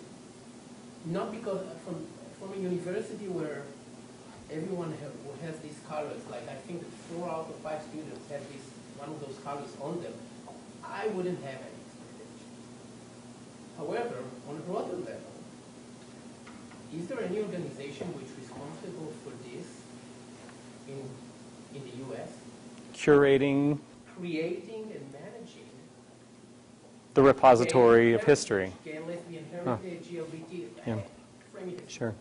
[SPEAKER 6] not because uh, from, from a university where everyone who has these colors, like I think four out of five students have this, one of those colors on them, I wouldn't have any expectation. However, on a broader level, is there any organization which is responsible for this in, in the US,
[SPEAKER 1] Curating
[SPEAKER 6] creating and managing
[SPEAKER 1] the repository of history.
[SPEAKER 6] heritage, Gay and lesbian
[SPEAKER 1] Huh. Yeah. Sure.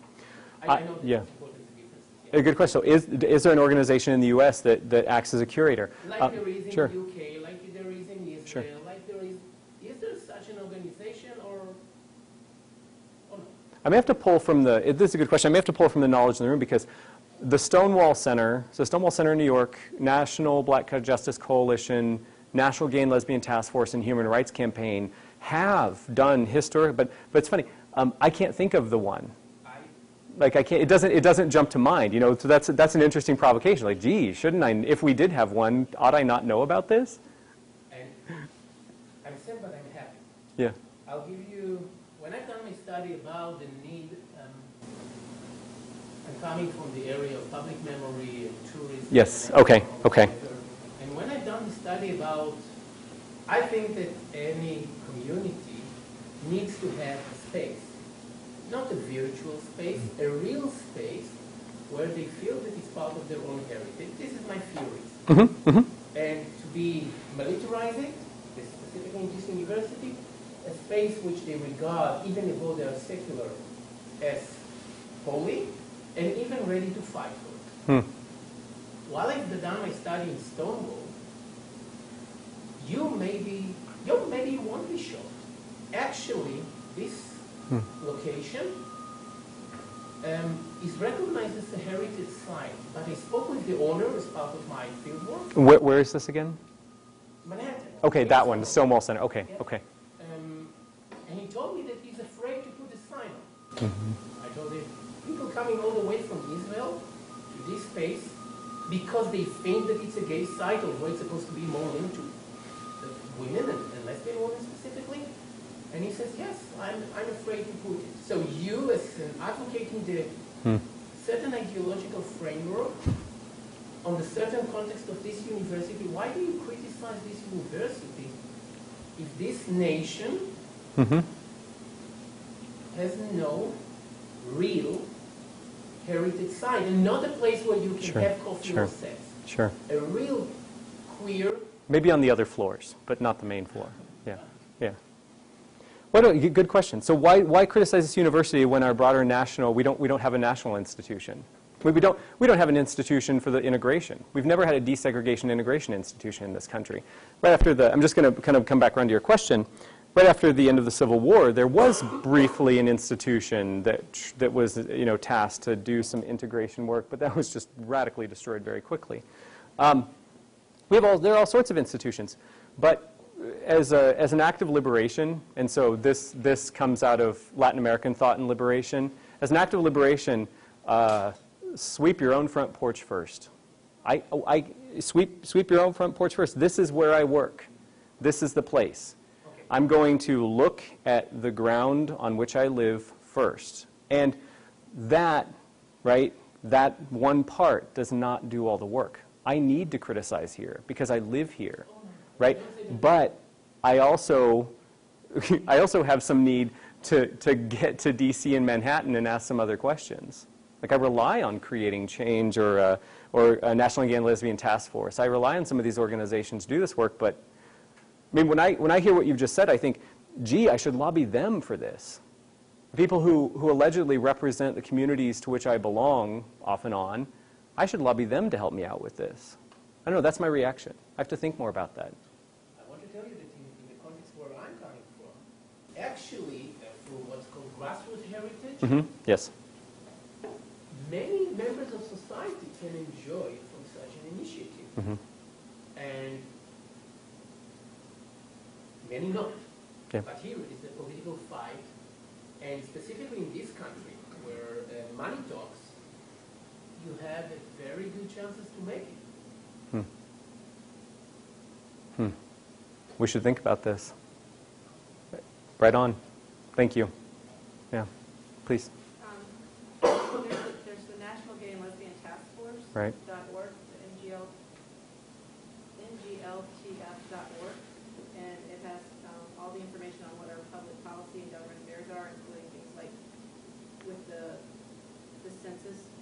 [SPEAKER 6] I,
[SPEAKER 1] I- yeah.
[SPEAKER 6] it's important to differences.
[SPEAKER 1] A good question. So is, is there an organization in the U.S. that, that acts as a curator?
[SPEAKER 6] Like
[SPEAKER 1] Uh,
[SPEAKER 6] there is in
[SPEAKER 1] sure.
[SPEAKER 6] the UK, like there is in Israel,
[SPEAKER 1] Sure.
[SPEAKER 6] like there is, is there such an organization or, or no?
[SPEAKER 1] I may have to pull from the, it- this is a good question, I may have to pull from the knowledge in the room because the Stonewall Center, so Stonewall Center in New York, National Black Justice Coalition, National Gay and Lesbian Task Force, and Human Rights Campaign have done historic, but, but it's funny, um, I can't think of the one. Like I can't, it doesn't, it doesn't jump to mind, you know, so that's, that's an interesting provocation. Like, gee, shouldn't I, if we did have one, ought I not know about this?
[SPEAKER 6] and I'm sad, but I'm happy.
[SPEAKER 1] Yeah.
[SPEAKER 6] I'll give you, when I've done my study about the coming from the area of public memory and tourism.
[SPEAKER 1] Yes,
[SPEAKER 6] and
[SPEAKER 1] okay, okay.
[SPEAKER 6] And when I've done the study about, I think that any community needs to have a space, not a virtual space, a real space where they feel that it's part of their own heritage. This is my theory.
[SPEAKER 1] Mm-hmm, mm-hmm.
[SPEAKER 6] And to be militarizing, specifically in this university, a space which they regard, even though they are secular, as holy and even ready to fight for it.
[SPEAKER 1] Hmm.
[SPEAKER 6] While I've done my study in Stonewall, you maybe, you maybe you won't be shot. Actually, this
[SPEAKER 1] Hmm.
[SPEAKER 6] location um, is recognized as a heritage site. But I spoke with the owner as part of my fieldwork,
[SPEAKER 1] Where, where is this again?
[SPEAKER 6] Manhattan.
[SPEAKER 1] Okay,
[SPEAKER 6] in
[SPEAKER 1] that one, the
[SPEAKER 6] Stonewall.
[SPEAKER 1] Center. Okay,
[SPEAKER 6] Yeah.
[SPEAKER 1] okay.
[SPEAKER 6] Um, and he told me that he's afraid to put a sign on. I told him, coming all the way from Israel to this space because they think that it's a gay site, although it's supposed to be more linked to the women and, and lesbian women specifically. And he says, yes, I'm, I'm afraid to put it. So you, as an advocating the
[SPEAKER 1] Hmm.
[SPEAKER 6] certain ideological framework on the certain context of this university, why do you criticize this university if this nation
[SPEAKER 1] hmm
[SPEAKER 6] has no real heritage site and not a place where you can
[SPEAKER 1] Sure,
[SPEAKER 6] have coffee
[SPEAKER 1] sure.
[SPEAKER 6] or sex?
[SPEAKER 1] Sure.
[SPEAKER 6] A real queer
[SPEAKER 1] Maybe on the other floors, but not the main floor. Yeah, yeah. What a good question. So why, why criticize this university when our broader national, we don't, we don't have a national institution? We, we, don't, we don't have an institution for the integration. We've never had a desegregation integration institution in this country. Right after the, I'm just going to kind of come back around to your question. Right after the end of the Civil War, there was briefly an institution that, that was you know, tasked to do some integration work, but that was just radically destroyed very quickly. Um, we have all, there are all sorts of institutions, but as, a, as an act of liberation, and so this, this comes out of Latin American thought and liberation, as an act of liberation, uh, sweep your own front porch first. I, I, sweep, sweep your own front porch first. This is where I work. This is the place. I'm going to look at the ground on which I live first. And that, right, that one part does not do all the work. I need to criticize here because I live here, right? But I also, [LAUGHS] I also have some need to, to get to DC and Manhattan and ask some other questions. Like I rely on creating change or, or a National Gay and Lesbian Task Force. I rely on some of these organizations to do this work, but I mean, when I, when I hear what you've just said, I think, gee, I should lobby them for this. People who, who allegedly represent the communities to which I belong, off and on, I should lobby them to help me out with this. I don't know, that's my reaction. I have to think more about that.
[SPEAKER 6] I want to tell you that in, in the context where I'm coming from, actually, uh, for what's called grassroots heritage,
[SPEAKER 1] hmm Yes.
[SPEAKER 6] many members of society can enjoy from such an initiative.
[SPEAKER 1] hmm
[SPEAKER 6] And many not.
[SPEAKER 1] Yeah.
[SPEAKER 6] But here is a political fight, and specifically in this country, where uh, money talks, you have a very good chances to make it.
[SPEAKER 1] Hmm. Hmm. We should think about this. Right on. Thank you. Yeah. Please.
[SPEAKER 4] Um, There's the- there's the National Gay and Lesbian Task Force.
[SPEAKER 1] Right.
[SPEAKER 4] Dot org, the NGL, NGLTF dot org, and it has um, all the information on what our public policy and government affairs are, including things like with the, the census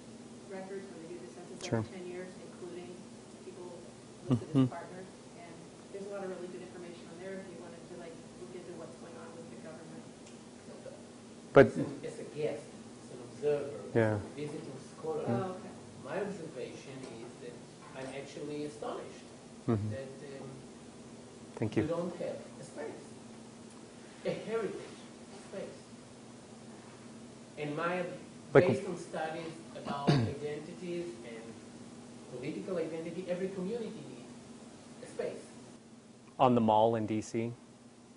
[SPEAKER 4] records, when they do the census
[SPEAKER 1] Sure.
[SPEAKER 4] every ten years, including people listed
[SPEAKER 1] Mhm.
[SPEAKER 4] as partners. And there's a lot of really good information on there if you wanted to like look into what's going on with the government.
[SPEAKER 1] But
[SPEAKER 6] As a guest, as an observer,
[SPEAKER 1] Yeah.
[SPEAKER 6] as a visiting scholar,
[SPEAKER 4] Oh, okay.
[SPEAKER 6] my observation is that I'm actually astonished
[SPEAKER 1] Mhm.
[SPEAKER 6] that um,
[SPEAKER 1] thank
[SPEAKER 6] you
[SPEAKER 1] you.
[SPEAKER 6] don't have a space, a heritage space. And my, based on studies about [COUGHS] identities and political identity, every community needs a space.
[SPEAKER 1] On the mall in DC,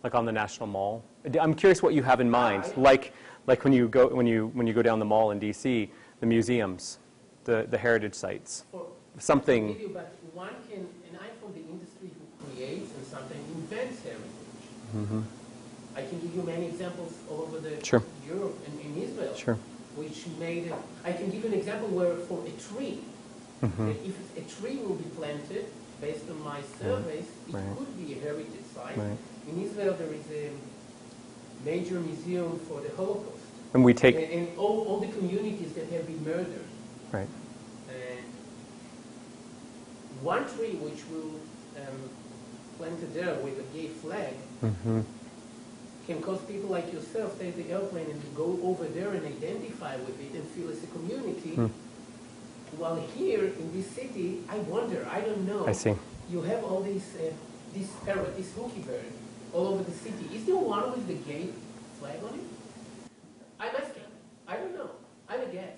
[SPEAKER 1] like on the National Mall. I'm curious what you have in mind. Like, like when you go when you when you go down the mall in DC, the museums, the the heritage sites, something.
[SPEAKER 6] video, but one can, and I'm from the industry who creates and sometimes invents heritage.
[SPEAKER 1] Mhm.
[SPEAKER 6] I can give you many examples all over the
[SPEAKER 1] Sure.
[SPEAKER 6] Europe and in Israel,
[SPEAKER 1] Sure.
[SPEAKER 6] which made. it- I can give you an example where for a tree,
[SPEAKER 1] Mhm.
[SPEAKER 6] if a tree will be planted, based on my surveys, it
[SPEAKER 1] Right.
[SPEAKER 6] could be a heritage site.
[SPEAKER 1] Right.
[SPEAKER 6] In Israel, there is a major museum for the Holocaust,
[SPEAKER 1] And we
[SPEAKER 6] and,
[SPEAKER 1] take
[SPEAKER 6] and all, all the communities that have been murdered.
[SPEAKER 1] right.
[SPEAKER 6] And one tree which will um, planted there with a gay flag
[SPEAKER 1] hmm
[SPEAKER 6] can cause people like yourself take the airplane and to go over there and identify with it and feel as a community.
[SPEAKER 1] Hmm.
[SPEAKER 6] While here in this city, I wonder, I don't know.
[SPEAKER 1] I see.
[SPEAKER 6] You have all these, uh, this parrot, this Hokie Bird, all over the city. Is there one with the gay flag on it? I'm asking. I don't know. I'm a guess.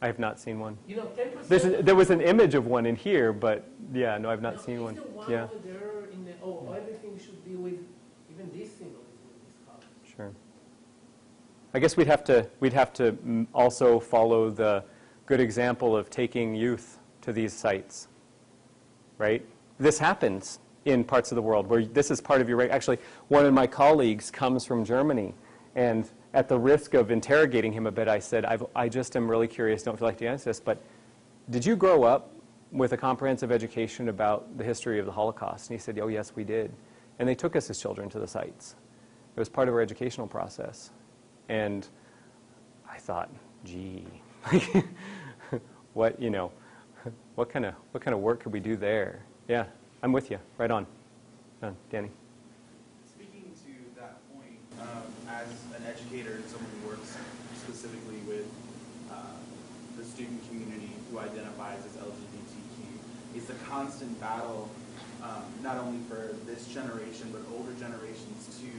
[SPEAKER 1] I have not seen one.
[SPEAKER 6] You know, ten percent.
[SPEAKER 1] There's a, there was an image of one in here, but yeah, no, I've not seen one.
[SPEAKER 6] One
[SPEAKER 1] Yeah,
[SPEAKER 6] in the, oh, everything should be with, even this symbol is with this color.
[SPEAKER 1] sure. I guess we'd have to we'd have to mm, also follow the good example of taking youth to these sites. Right? This happens in parts of the world where this is part of your actually one of my colleagues comes from Germany and at the risk of interrogating him a bit I said I've, I just am really curious don't feel like to answer this but did you grow up with a comprehensive education about the history of the Holocaust? And he said, oh, yes, we did. And they took us as children to the sites. It was part of our educational process. And I thought, gee, [LAUGHS] what, you know, what kind of, what kind of work could we do there? Yeah, I'm with you. Right on. Done. Danny.
[SPEAKER 5] Speaking to that point, um, as an educator and someone who works specifically with uh, the student community who identifies as LGBTQ, it's a constant battle, um, not only for this generation but older generations, to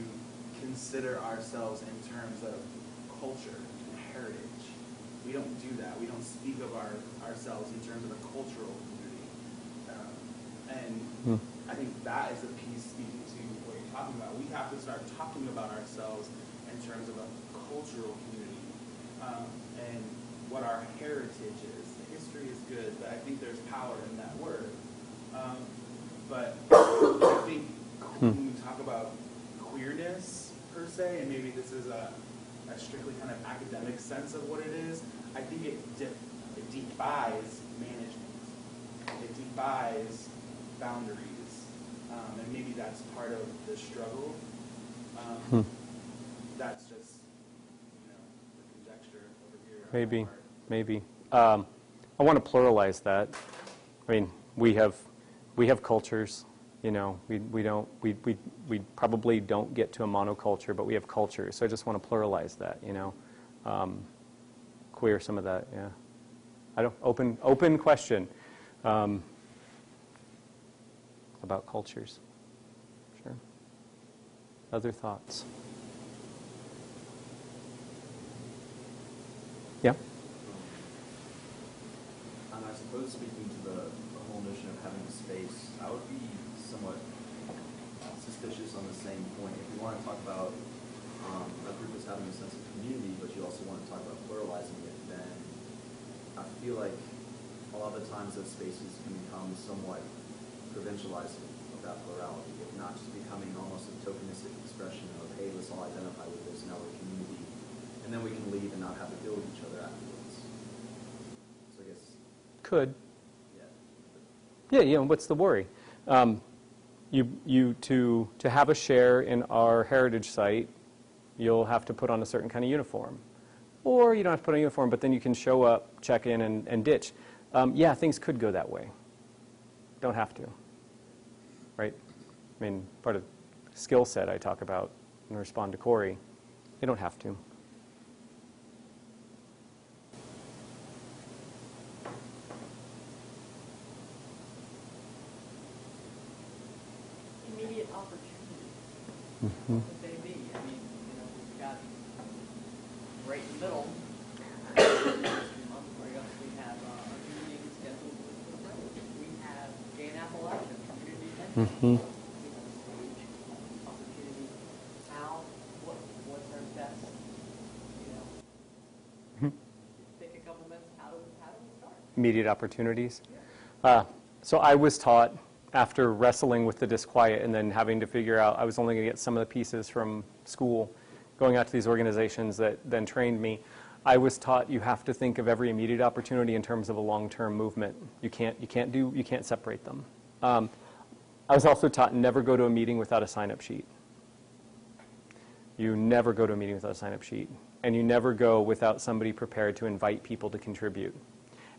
[SPEAKER 5] consider ourselves in terms of culture and heritage. We don't do that. We don't speak of our, ourselves in terms of a cultural community. Um, and
[SPEAKER 1] Hmm.
[SPEAKER 5] I think that is a piece speaking to what you're talking about. We have to start talking about ourselves in terms of a cultural community um, and what our heritage is. History is good, but I think there's power in that word. Um, but I think when we talk about queerness per se, and maybe this is a, a strictly kind of academic sense of what it is, I think it, de- it defies management. It defies boundaries. Um, and maybe that's part of the struggle. Um,
[SPEAKER 1] Hmm.
[SPEAKER 5] That's just, you know, the conjecture over here.
[SPEAKER 1] Maybe, maybe. Um, I want to pluralize that. I mean, we have, we have cultures, you know, we, we don't, we, we, we probably don't get to a monoculture, but we have cultures. So I just want to pluralize that, you know. Um, queer some of that, yeah. I don't, open, open question um, about cultures. Sure. Other thoughts? Yeah?
[SPEAKER 3] I suppose speaking to the, the whole notion of having a space, I would be somewhat suspicious on the same point. If you want to talk about um, a group as having a sense of community, but you also want to talk about pluralizing it, then I feel like a lot of the times those spaces can become somewhat provincializing of that plurality, if not just becoming almost a tokenistic expression of, hey, let's all identify with this, now we're community, and then we can leave and not have to deal with each other afterwards.
[SPEAKER 1] Could.
[SPEAKER 3] yeah.
[SPEAKER 1] Yeah, what's the worry? Um, you, you, to, to have a share in our heritage site, you'll have to put on a certain kind of uniform. Or you don't have to put on a uniform, but then you can show up, check in, and, and ditch. Um, yeah, things could go that way. Don't have to. Right? I mean, part of skill set I talk about and respond to Corey, they don't have to. Mm-hmm.
[SPEAKER 7] What would they be? I mean, you know, we've got right in the middle. month, where we have uh, a meeting scheduled with the French. We have Jay and Community Mentoring. You know, stage opportunity. How, what, what's our best, you know? Take a couple minutes, how do, how do we start?
[SPEAKER 1] immediate opportunities. Uh, so I was taught after wrestling with the disquiet and then having to figure out I was only going to get some of the pieces from school, going out to these organizations that then trained me. I was taught you have to think of every immediate opportunity in terms of a long-term movement. You can't, you can't do, you can't separate them. Um, I was also taught never go to a meeting without a sign-up sheet. You never go to a meeting without a sign-up sheet. And you never go without somebody prepared to invite people to contribute.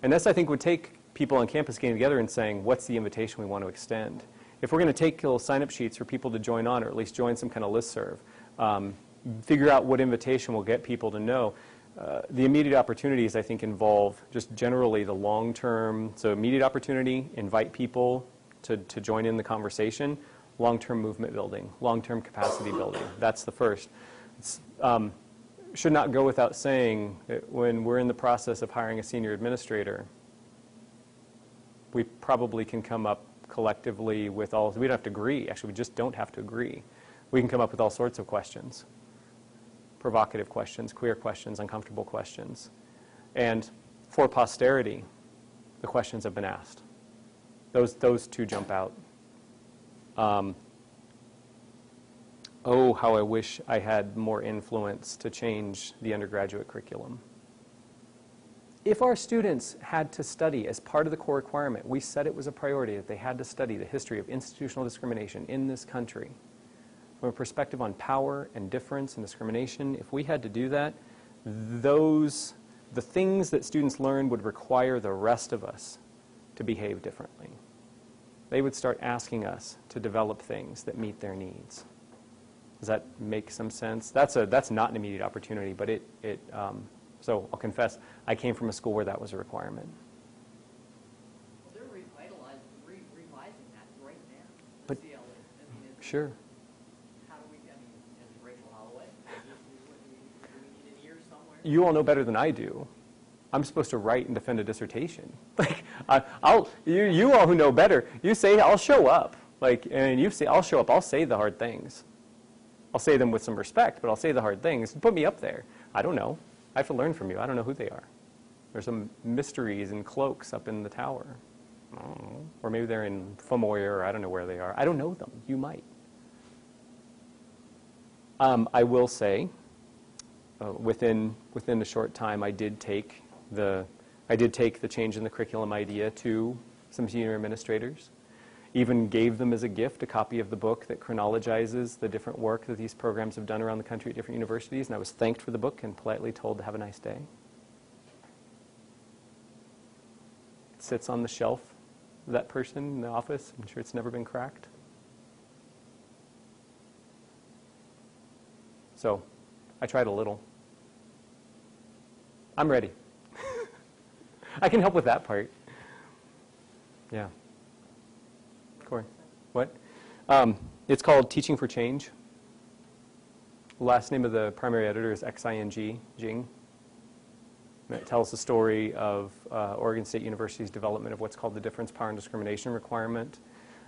[SPEAKER 1] And this, I think, would take people on campus getting together and saying, what's the invitation we want to extend? If we're going to take little sign-up sheets for people to join on, or at least join some kind of listserv, um, figure out what invitation will get people to know. Uh, the immediate opportunities, I think, involve just generally the long-term, so immediate opportunity, invite people to, to join in the conversation, long-term movement building, long-term capacity building. That's the first. Um, should not go without saying that when we're in the process of hiring a senior administrator, we probably can come up collectively with all, we don't have to agree, actually, we just don't have to agree. We can come up with all sorts of questions provocative questions, queer questions, uncomfortable questions. And for posterity, the questions have been asked. Those, those two jump out. Um, oh, how I wish I had more influence to change the undergraduate curriculum. If our students had to study as part of the core requirement, we said it was a priority that they had to study the history of institutional discrimination in this country from a perspective on power and difference and discrimination. If we had to do that, those, the things that students learn would require the rest of us to behave differently. They would start asking us to develop things that meet their needs. Does that make some sense? That's, a, that's not an immediate opportunity, but it, it um, so I'll confess, I came from a school where that was a requirement.
[SPEAKER 7] Well, they're revitalizing, re- revising that right now.
[SPEAKER 1] But-
[SPEAKER 7] CLA. I mean,
[SPEAKER 1] Sure.
[SPEAKER 7] How do we, I mean, Rachel Holloway? Is this- is what we- Do we need an ear somewhere?
[SPEAKER 1] You all know better than I do. I'm supposed to write and defend a dissertation. [LAUGHS] Like, I, I'll, you, you all who know better, you say, I'll show up. Like, and you say, I'll show up, I'll say the hard things. I'll say them with some respect, but I'll say the hard things. Put me up there. I don't know. I have to learn from you. I don't know who they are. There's some mysteries and cloaks up in the tower. Know. Or maybe they're in Famoyer, or I don't know where they are. I don't know them. You might. Um, I will say, uh, within within a short time, I did take the I did take the change in the curriculum idea to some senior administrators. Even gave them as a gift a copy of the book that chronologizes the different work that these programs have done around the country at different universities, and I was thanked for the book and politely told to have a nice day. It sits on the shelf of that person in the office. I'm sure it's never been cracked. So, I tried a little. I'm ready. [LAUGHS] I can help with that part. Yeah. What? Um, it's called Teaching for Change. The last name of the primary editor is XING, Jing. And it tells the story of uh, Oregon State University's development of what's called the difference, power, and discrimination requirement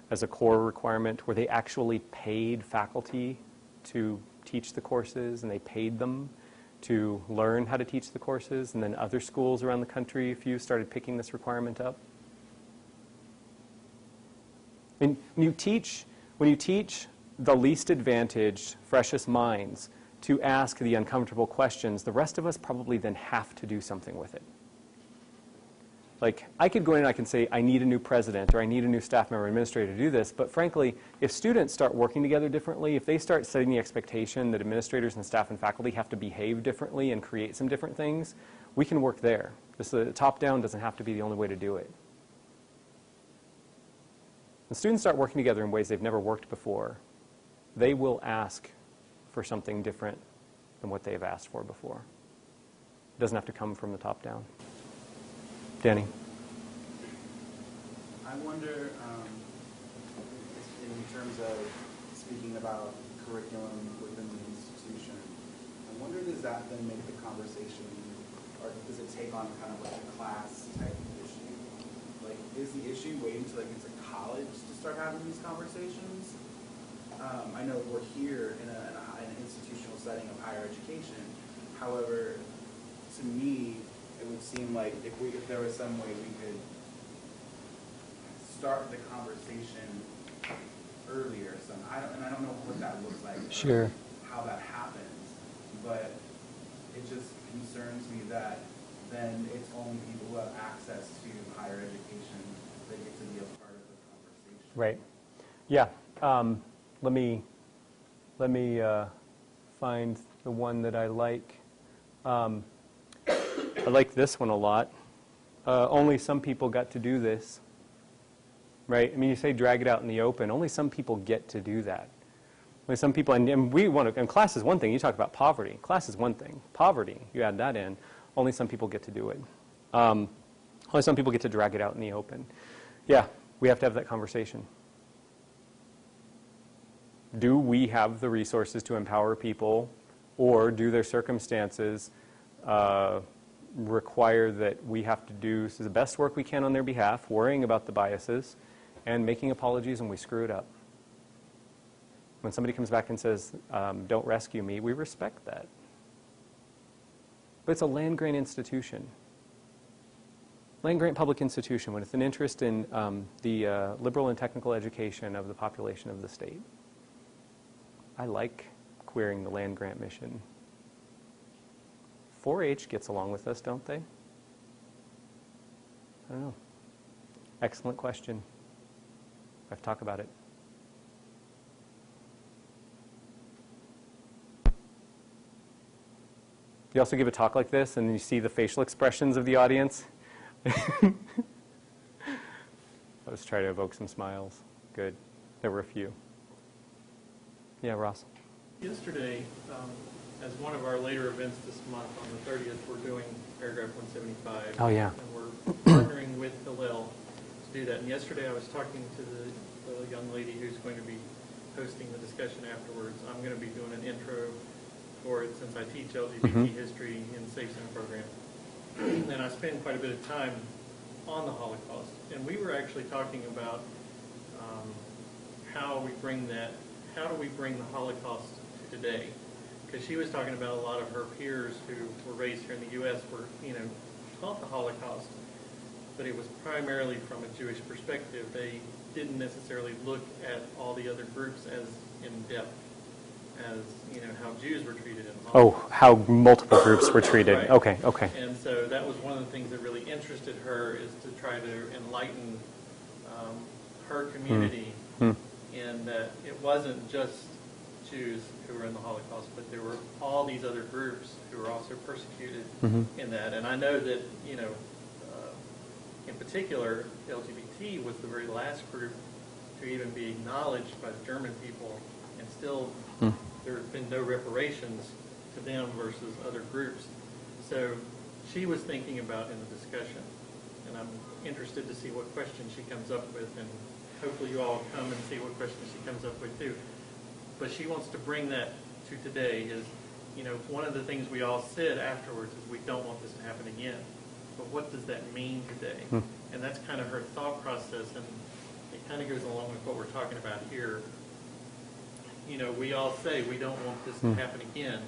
[SPEAKER 1] as a core requirement where they actually paid faculty to teach the courses and they paid them to learn how to teach the courses. And then other schools around the country, a few, started picking this requirement up. And when you teach, when you teach the least advantaged, freshest minds to ask the uncomfortable questions, the rest of us probably then have to do something with it. Like, I could go in and I can say, I need a new president or I need a new staff member administrator to do this, but frankly, if students start working together differently, if they start setting the expectation that administrators and staff and faculty have to behave differently and create some different things, we can work there. This the top-down doesn't have to be the only way to do it. When students start working together in ways they've never worked before, they will ask for something different than what they've asked for before. It doesn't have to come from the top down. Danny?
[SPEAKER 5] I wonder, um, in terms of speaking about curriculum within the institution, I wonder does that then make the conversation, or does it take on kind of like a class type issue? Like, is the issue waiting till like it's a college to start having these conversations? Um, I know we're here in a, in a high- an institutional setting of higher education. However, to me, it would seem like if we, if there was some way we could start the conversation earlier, some, I don't, and I don't know what that looks like.
[SPEAKER 1] Sure.
[SPEAKER 5] How that happens, but it just concerns me that then it's only people who have access to higher education that get to be a part of the conversation.
[SPEAKER 1] Right. Yeah. Um, let me let me uh, find the one that I like. Um, I like this one a lot. Uh, only some people got to do this. Right? I mean, you say drag it out in the open. Only some people get to do that. Only some people, and, and we want to, and class is one thing. You talk about poverty. Class is one thing. Poverty, you add that in. Only some people get to do it. Um, only some people get to drag it out in the open. Yeah, we have to have that conversation. Do we have the resources to empower people, or do their circumstances uh, require that we have to do the best work we can on their behalf, worrying about the biases, and making apologies when we screw it up? When somebody comes back and says, um, don't rescue me, we respect that. But it's a land grant institution. Land grant public institution with an interest in um, the uh, liberal and technical education of the population of the state. I like queering the land grant mission. 4-H gets along with us, don't they? I don't know. Excellent question. I have to talk about it. You also give a talk like this, and you see the facial expressions of the audience. I was trying to evoke some smiles. Good. There were a few. Yeah, Ross.
[SPEAKER 8] Yesterday, um, as one of our later events this month, on the 30th, we're doing paragraph 175.
[SPEAKER 1] Oh, yeah.
[SPEAKER 8] And we're partnering with Hillel to do that. And yesterday, I was talking to the, the young lady who's going to be hosting the discussion afterwards. I'm going to be doing an intro for it since I teach LGBT
[SPEAKER 1] Mhm.
[SPEAKER 8] history in the Safe Center program. And I spend quite a bit of time on the Holocaust. And we were actually talking about um, how we bring that, how do we bring the Holocaust to today? Because she was talking about a lot of her peers who were raised here in the U.S. were, you know, taught the Holocaust, but it was primarily from a Jewish perspective. They didn't necessarily look at all the other groups as in depth as, you know, how Jews were treated in the
[SPEAKER 1] Oh, how multiple groups were treated.
[SPEAKER 8] Right.
[SPEAKER 1] Okay, okay.
[SPEAKER 8] And so that was one of the things that really interested her is to try to enlighten um, her community
[SPEAKER 1] Hmm.
[SPEAKER 8] in that it wasn't just Jews who were in the Holocaust, but there were all these other groups who were also persecuted
[SPEAKER 1] Mhm.
[SPEAKER 8] in that. And I know that, you know, uh, in particular, LGBT was the very last group to even be acknowledged by the German people, and still
[SPEAKER 1] Hmm.
[SPEAKER 8] There have been no reparations to them versus other groups. So she was thinking about in the discussion, and I'm interested to see what questions she comes up with, and hopefully you all come and see what questions she comes up with too. But she wants to bring that to today is, you know, one of the things we all said afterwards is we don't want this to happen again. But what does that mean today?
[SPEAKER 1] Hmm.
[SPEAKER 8] And that's kind of her thought process, and it kind of goes along with what we're talking about here. You know, we all say we don't want this to
[SPEAKER 1] Hmm.
[SPEAKER 8] happen again,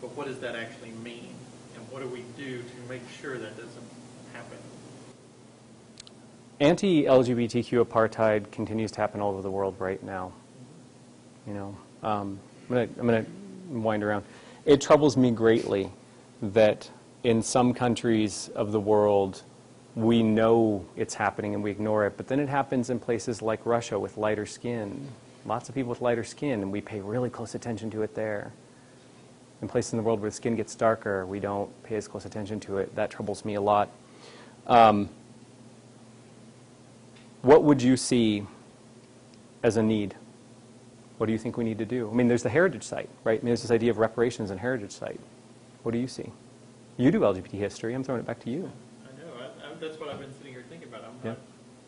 [SPEAKER 8] but what does that actually mean? And what do we do to make sure that doesn't happen?
[SPEAKER 1] Anti-LGBTQ apartheid continues to happen all over the world right now. You know, um, I'm gonna I'm gonna wind around. It troubles me greatly that in some countries of the world we know it's happening and we ignore it, but then it happens in places like Russia with lighter skin. Lots of people with lighter skin, and we pay really close attention to it there. In places in the world where the skin gets darker, we don't pay as close attention to it. That troubles me a lot. Um, what would you see as a need? What do you think we need to do? I mean, there's the heritage site, right? I mean, there's this idea of reparations and heritage site. What do you see? You do LGBT history. I'm throwing it back to you.
[SPEAKER 8] I know, I, I, that's what I've been sitting here thinking about. I'm
[SPEAKER 1] Yeah.
[SPEAKER 8] not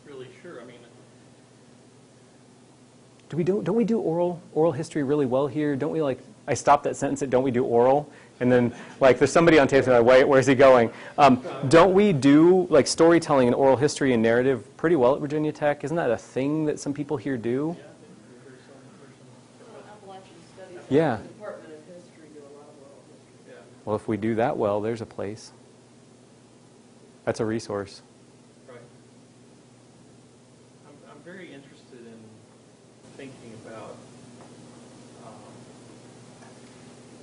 [SPEAKER 8] really sure. I mean,
[SPEAKER 1] Do we do? Don't we do oral oral history really well here? Don't we like? I stopped that sentence at "Don't we do oral?" And then like there's somebody on tape saying, "Wait, where's he going?" Um, don't we do like storytelling and oral history and narrative pretty well at Virginia Tech? Isn't that a thing that some people here do?
[SPEAKER 8] yeah, I think there's some, there's some,
[SPEAKER 7] Appalachian Studies.
[SPEAKER 1] Yeah.
[SPEAKER 7] The Department of History do a lot of oral history.
[SPEAKER 8] yeah,
[SPEAKER 1] Well, if we do that well, there's a place. That's a resource.
[SPEAKER 8] right. I'm, I'm very interested in thinking about, um,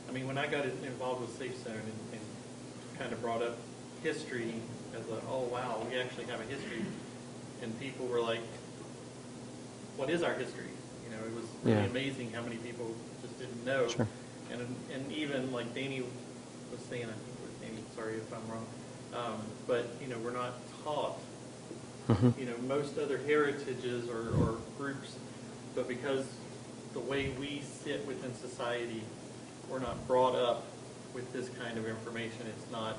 [SPEAKER 8] I mean, when I got involved with Safe Zone and, and kind of brought up history as a, oh, wow, we actually have a history, and people were like, what is our history? You know, it was really
[SPEAKER 1] Yeah.
[SPEAKER 8] amazing how many people just didn't know.
[SPEAKER 1] Sure.
[SPEAKER 8] And, and even like Danny was saying, I think it was Danny, sorry if I'm wrong, um, but, you know, we're not taught
[SPEAKER 1] Mhm.
[SPEAKER 8] you know, most other heritages or, or groups, but because the way we sit within society, we're not brought up with this kind of information. It's not,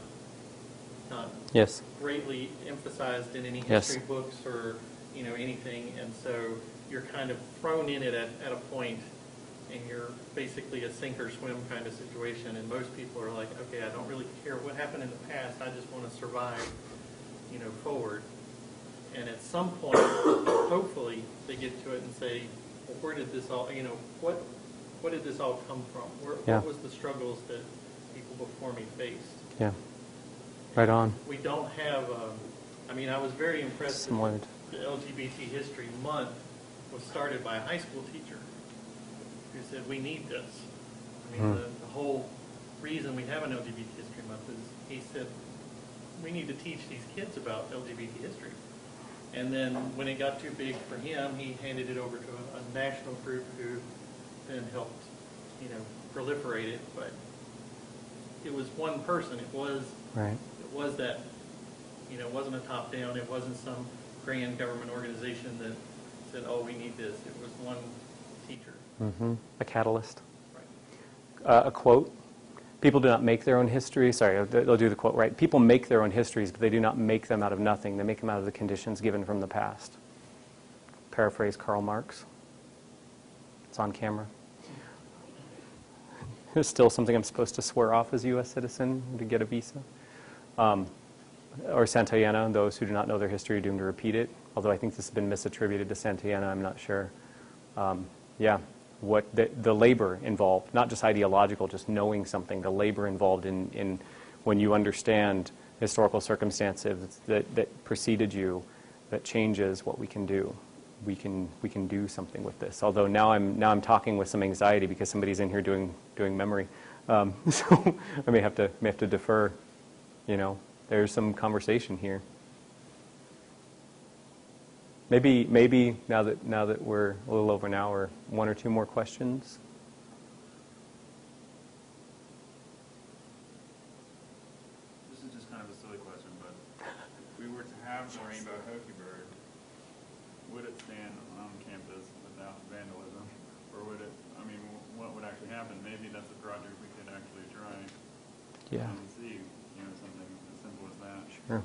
[SPEAKER 8] not
[SPEAKER 1] Yes.
[SPEAKER 8] greatly emphasized in any
[SPEAKER 1] Yes.
[SPEAKER 8] history books or, you know, anything. And so you're kind of thrown in it at, at a point and you're basically a sink or swim kind of situation. And most people are like, okay, I don't really care what happened in the past. I just want to survive, you know, forward. And at some point, [COUGHS] hopefully, they get to it and say, well, where did this all, you know, what, what did this all come from? Where,
[SPEAKER 1] Yeah.
[SPEAKER 8] what was the struggles that people before me faced?
[SPEAKER 1] Yeah. Right on.
[SPEAKER 8] We don't have, um, I mean, I was very impressed
[SPEAKER 1] Similar.
[SPEAKER 8] the LGBT History Month was started by a high school teacher who said, we need this. I mean,
[SPEAKER 1] Hmm.
[SPEAKER 8] the, the whole reason we have an LGBT History Month is, he said, we need to teach these kids about LGBT history. And then when it got too big for him, he handed it over to a, a national group who then helped, you know, proliferate it. But it was one person. It was
[SPEAKER 1] Right.
[SPEAKER 8] it was that, you know, it wasn't a top down. It wasn't some grand government organization that said, "Oh, we need this." It was one teacher.
[SPEAKER 1] Mm-hmm. A catalyst.
[SPEAKER 8] Right.
[SPEAKER 1] Uh, a quote. People do not make their own history. Sorry, they'll do the quote right. People make their own histories, but they do not make them out of nothing. They make them out of the conditions given from the past. Paraphrase Karl Marx. It's on camera. It's still something I'm supposed to swear off as a U.S. citizen to get a visa. Um, or Santayana, those who do not know their history are doomed to repeat it. Although I think this has been misattributed to Santayana, I'm not sure. Um, yeah, what the, the labor involved, not just ideological, just knowing something, the labor involved in, in when you understand historical circumstances that, that preceded you, that changes what we can do. We can, we can do something with this. Although now I'm, now I'm talking with some anxiety because somebody's in here doing, doing memory. Um, [LAUGHS] so I may have, to, may have to defer, you know, there's some conversation here. Maybe, maybe now that, now that we're a little over an hour, one or two more questions?
[SPEAKER 9] This is just kind of a silly question, but if we were to have the rainbow Hokie Bird, would it stand on campus without vandalism? Or would it, I mean, wh- what would actually happen? Maybe that's a project we could actually try
[SPEAKER 1] Yeah.
[SPEAKER 9] and see, you know, something as simple as that.
[SPEAKER 1] Sure.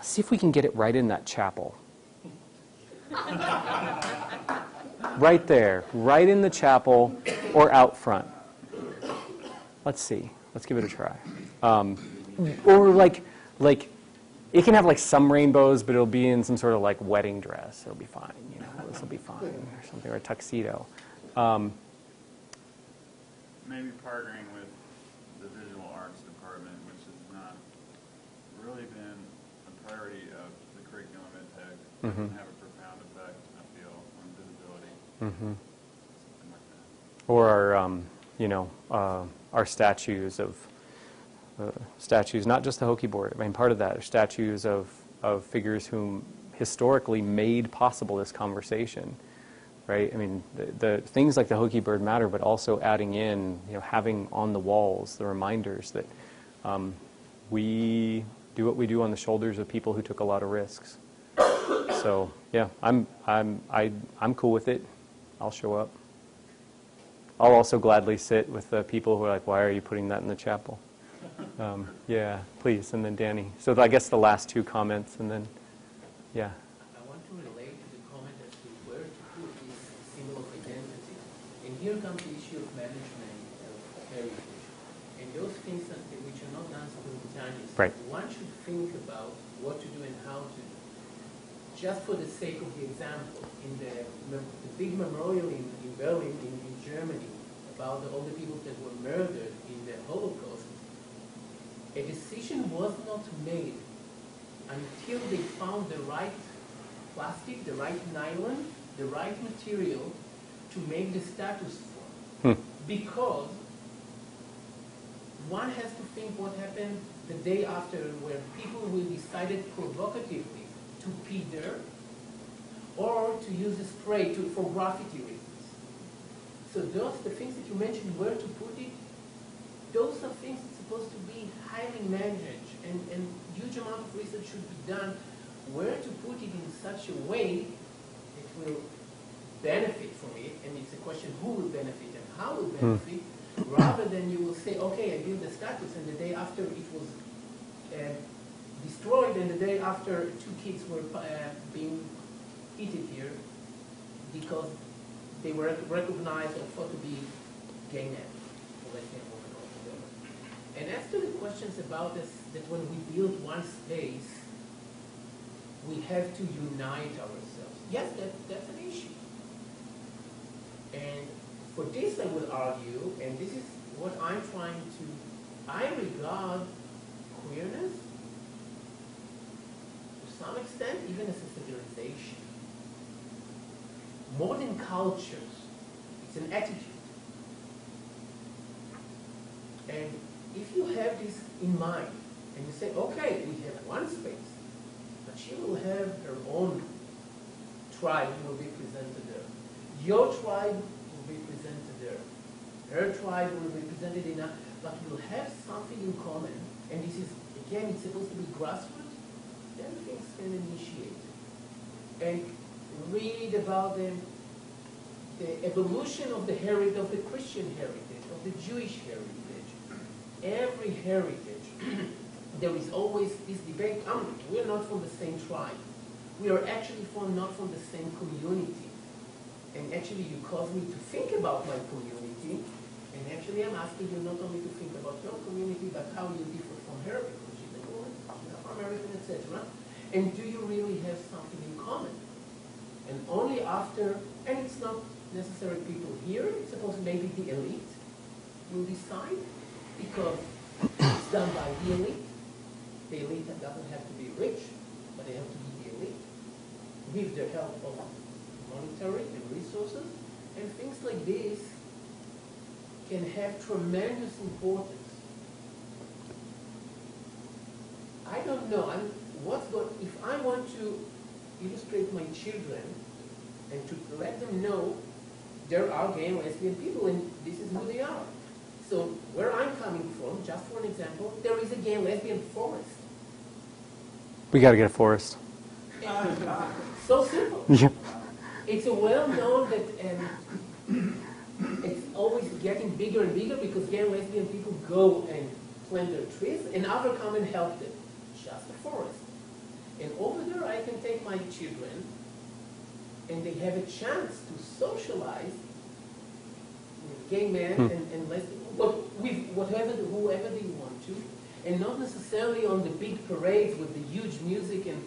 [SPEAKER 1] See if we can get it right in that chapel. [LAUGHS] right there, right in the chapel or out front. Let's see. Let's give it a try. Um, or like, like, it can have like some rainbows, but it'll be in some sort of like wedding dress. It'll be fine. You know, this will be fine, or something, or a tuxedo. Um,
[SPEAKER 9] Maybe partnering with the visual arts department, which has not really been a priority of the curriculum at Tech.
[SPEAKER 1] Mhm.
[SPEAKER 9] Doesn't have a profound effect, I feel, on visibility,
[SPEAKER 1] mhm.
[SPEAKER 9] like
[SPEAKER 1] or our, um, you know, uh, our statues of uh, statues, not just the Hokie Bird. I mean, part of that are statues of of figures whom historically made possible this conversation, right? I mean, the, the things like the Hokie Bird matter, but also adding in, you know, having on the walls the reminders that um, we do what we do on the shoulders of people who took a lot of risks. So yeah, I'm I'm I, I'm cool with it. I'll show up. I'll also gladly sit with the people who are like, "Why are you putting that in the chapel?" Um, yeah, please, and then Danny. So I guess the last two comments, and then yeah,
[SPEAKER 6] I want to relate to the comment as to where to put this symbol of identity. And here comes the issue of management of heritage. And those things that, which are not done simultaneously.
[SPEAKER 1] Right.
[SPEAKER 6] One should think about what to do and how to. Just for the sake of the example, in the, the big memorial in, in Berlin, in, in Germany, about the, all the people that were murdered in the Holocaust, a decision was not made until they found the right plastic, the right nylon, the right material to make the status form.
[SPEAKER 1] Hmm.
[SPEAKER 6] Because one has to think what happened the day after where people will decided provocatively to Peter or to use a spray to, for graffiti reasons. So those, the things that you mentioned, where to put it, those are things that's supposed to be highly managed and, and huge amount of research should be done where to put it in such a way it will benefit from it and it's a question who will benefit and how will benefit rather than you will say okay I built the status and the day after it was uh, destroyed and the day after two kids were uh, being eaten here because they were recognized or thought to be gay men. And as to the questions about this, that when we build one space, we have to unite ourselves. Yes, that, that's an issue. And for this I would argue, and this is what I'm trying to, I regard queerness some extent even as a civilization. More than cultures, it's an attitude. And if you have this in mind, And you say, okay, we have one space, but she will have her own tribe will be presented there. Your tribe will be presented there. Her tribe will be presented in a, but you'll have something in common. And this is, again, it's supposed to be grassroots. Things can initiate. And read about them, the evolution of the heritage, of the Christian heritage, of the Jewish heritage. Every heritage, [CLEARS THROAT] there is always this debate. We're not from the same tribe. We are actually from not from the same community. And actually, you caused me to think about my community. And actually, I'm asking you not only to think about your community, but how you differ from her, because she's a woman, she's Afro-American, etc. And do you really have something in common? And only after, and it's not necessarily people here, it's supposed maybe the elite will decide, because it's done by the elite. The elite doesn't have to be rich, but they have to be the elite, with the help of monetary and resources, and things like this can have tremendous importance. I don't know, I'm, what's going, if I want to illustrate my children and to let them know there are gay and lesbian people and this is who they are. So where I'm coming from, just for an example, there is a gay and lesbian forest.
[SPEAKER 1] We got to get a forest. [LAUGHS]
[SPEAKER 6] So simple.
[SPEAKER 1] Yeah.
[SPEAKER 6] It's a well-known that um, it's always getting bigger and bigger because gay and lesbian people go and plant their trees and other come and help them. Just a forest. And over there I can take my children and they have a chance to socialize with gay men
[SPEAKER 1] Hmm.
[SPEAKER 6] and, and lesbian, but with whatever, whoever they want to, and not necessarily on the big parades with the huge music and,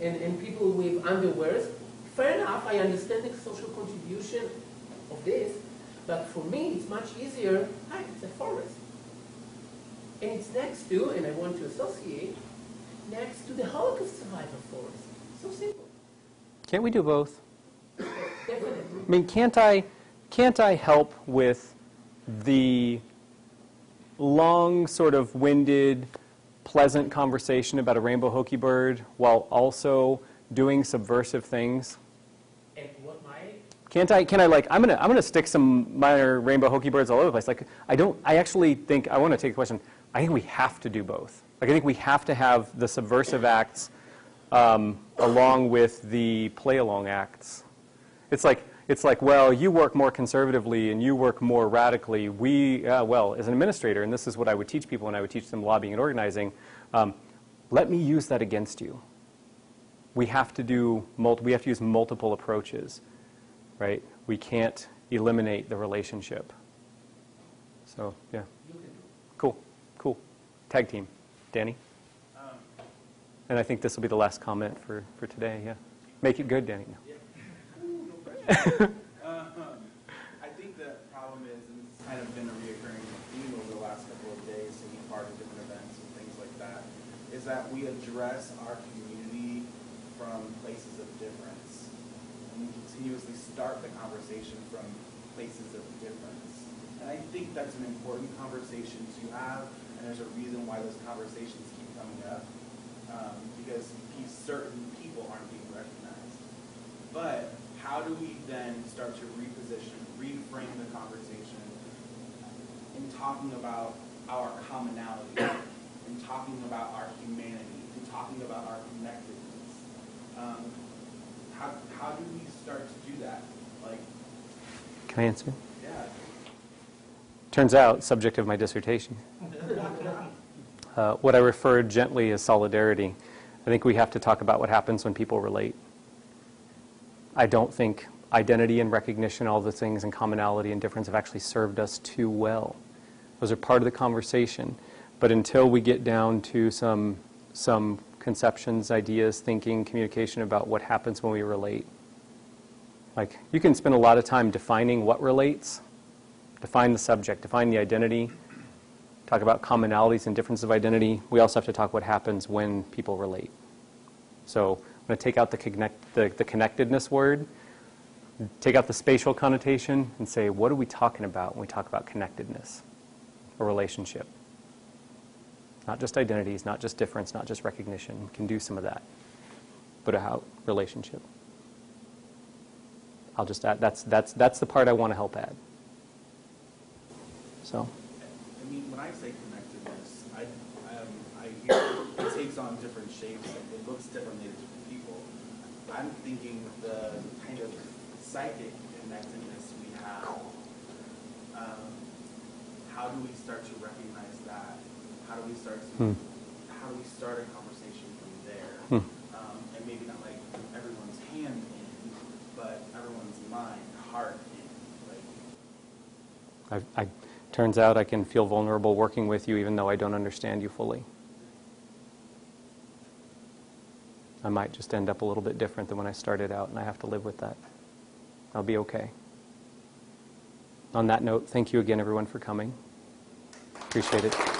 [SPEAKER 6] and, and people with underwears. Fair enough, I understand the social contribution of this, but for me it's much easier, hi, it's a forest. And it's next to, and I want to associate, next to the Holocaust survivor forest. So simple.
[SPEAKER 1] Can't we do both?
[SPEAKER 6] Definitely.
[SPEAKER 1] I mean, can't I, can't I help with the long, sort of winded, pleasant conversation about a rainbow Hokie Bird while also doing subversive things?
[SPEAKER 6] And what my
[SPEAKER 1] Can't I? Can I like? I'm gonna. I'm gonna stick some minor rainbow Hokie Birds all over the place. Like I don't. I actually think I want to take a question. I think we have to do both. Like I think we have to have the subversive acts um, along with the play along acts. It's like it's like well, you work more conservatively and you work more radically. We uh, well, as an administrator, and this is what I would teach people when I would teach them lobbying and organizing. Um, let me use that against you. We have to do. We have to use multiple approaches right? We can't eliminate the relationship. So, yeah.
[SPEAKER 6] you can do.
[SPEAKER 1] Cool. Cool. Tag team. Danny?
[SPEAKER 5] Um,
[SPEAKER 1] And I think this will be the last comment for, for today, yeah. Make it good, Danny. No. [LAUGHS]
[SPEAKER 5] Um, I think the problem is, and has kind of been a reoccurring theme over the last couple of days, taking part in different events and things like that, is that we address our community from places of difference. And we continuously start the conversation from places of difference. And I think that's an important conversation to have, and there's a reason why those conversations keep coming up. Um, because certain people aren't being recognized. But how do we then start to reposition, reframe the conversation in talking about our commonality, in talking about our humanity, in talking about our connectedness? Um, how, how do we start to do that? Like,
[SPEAKER 1] Can I answer?
[SPEAKER 5] yeah,
[SPEAKER 1] Turns out, subject of my dissertation. [LAUGHS] Uh, what I referred gently as solidarity. I think we have to talk about what happens when people relate. I don't think identity and recognition, all the things and commonality and difference have actually served us too well. Those are part of the conversation. But until we get down to some, some conceptions, ideas, thinking, communication about what happens when we relate, like you can spend a lot of time defining what relates, define the subject, define the identity, talk about commonalities and differences of identity. We also have to talk what happens when people relate. So I'm going to take out the, connect, the, the connectedness word, take out the spatial connotation, and say, what are we talking about when we talk about connectedness, a relationship? Not just identities, not just difference, not just recognition. We can do some of that. But how relationship. I'll just add, that's, that's, that's the part I want to help add. So,
[SPEAKER 5] I mean, when I say connectedness, I, um, I hear it takes on different shapes, it looks differently to different people. I'm thinking the kind of psychic connectedness we have. Um, how do we start to recognize that? How do we start to,
[SPEAKER 1] Hmm.
[SPEAKER 5] how do we start a conversation from there?
[SPEAKER 1] Hmm.
[SPEAKER 5] Um, and maybe not like everyone's hand in, but everyone's mind, heart in, like,
[SPEAKER 1] I, I, turns out I can feel vulnerable working with you even though I don't understand you fully. I might just end up a little bit different than when I started out, and I have to live with that. I'll be okay. On that note, thank you again, everyone, for coming. Appreciate it.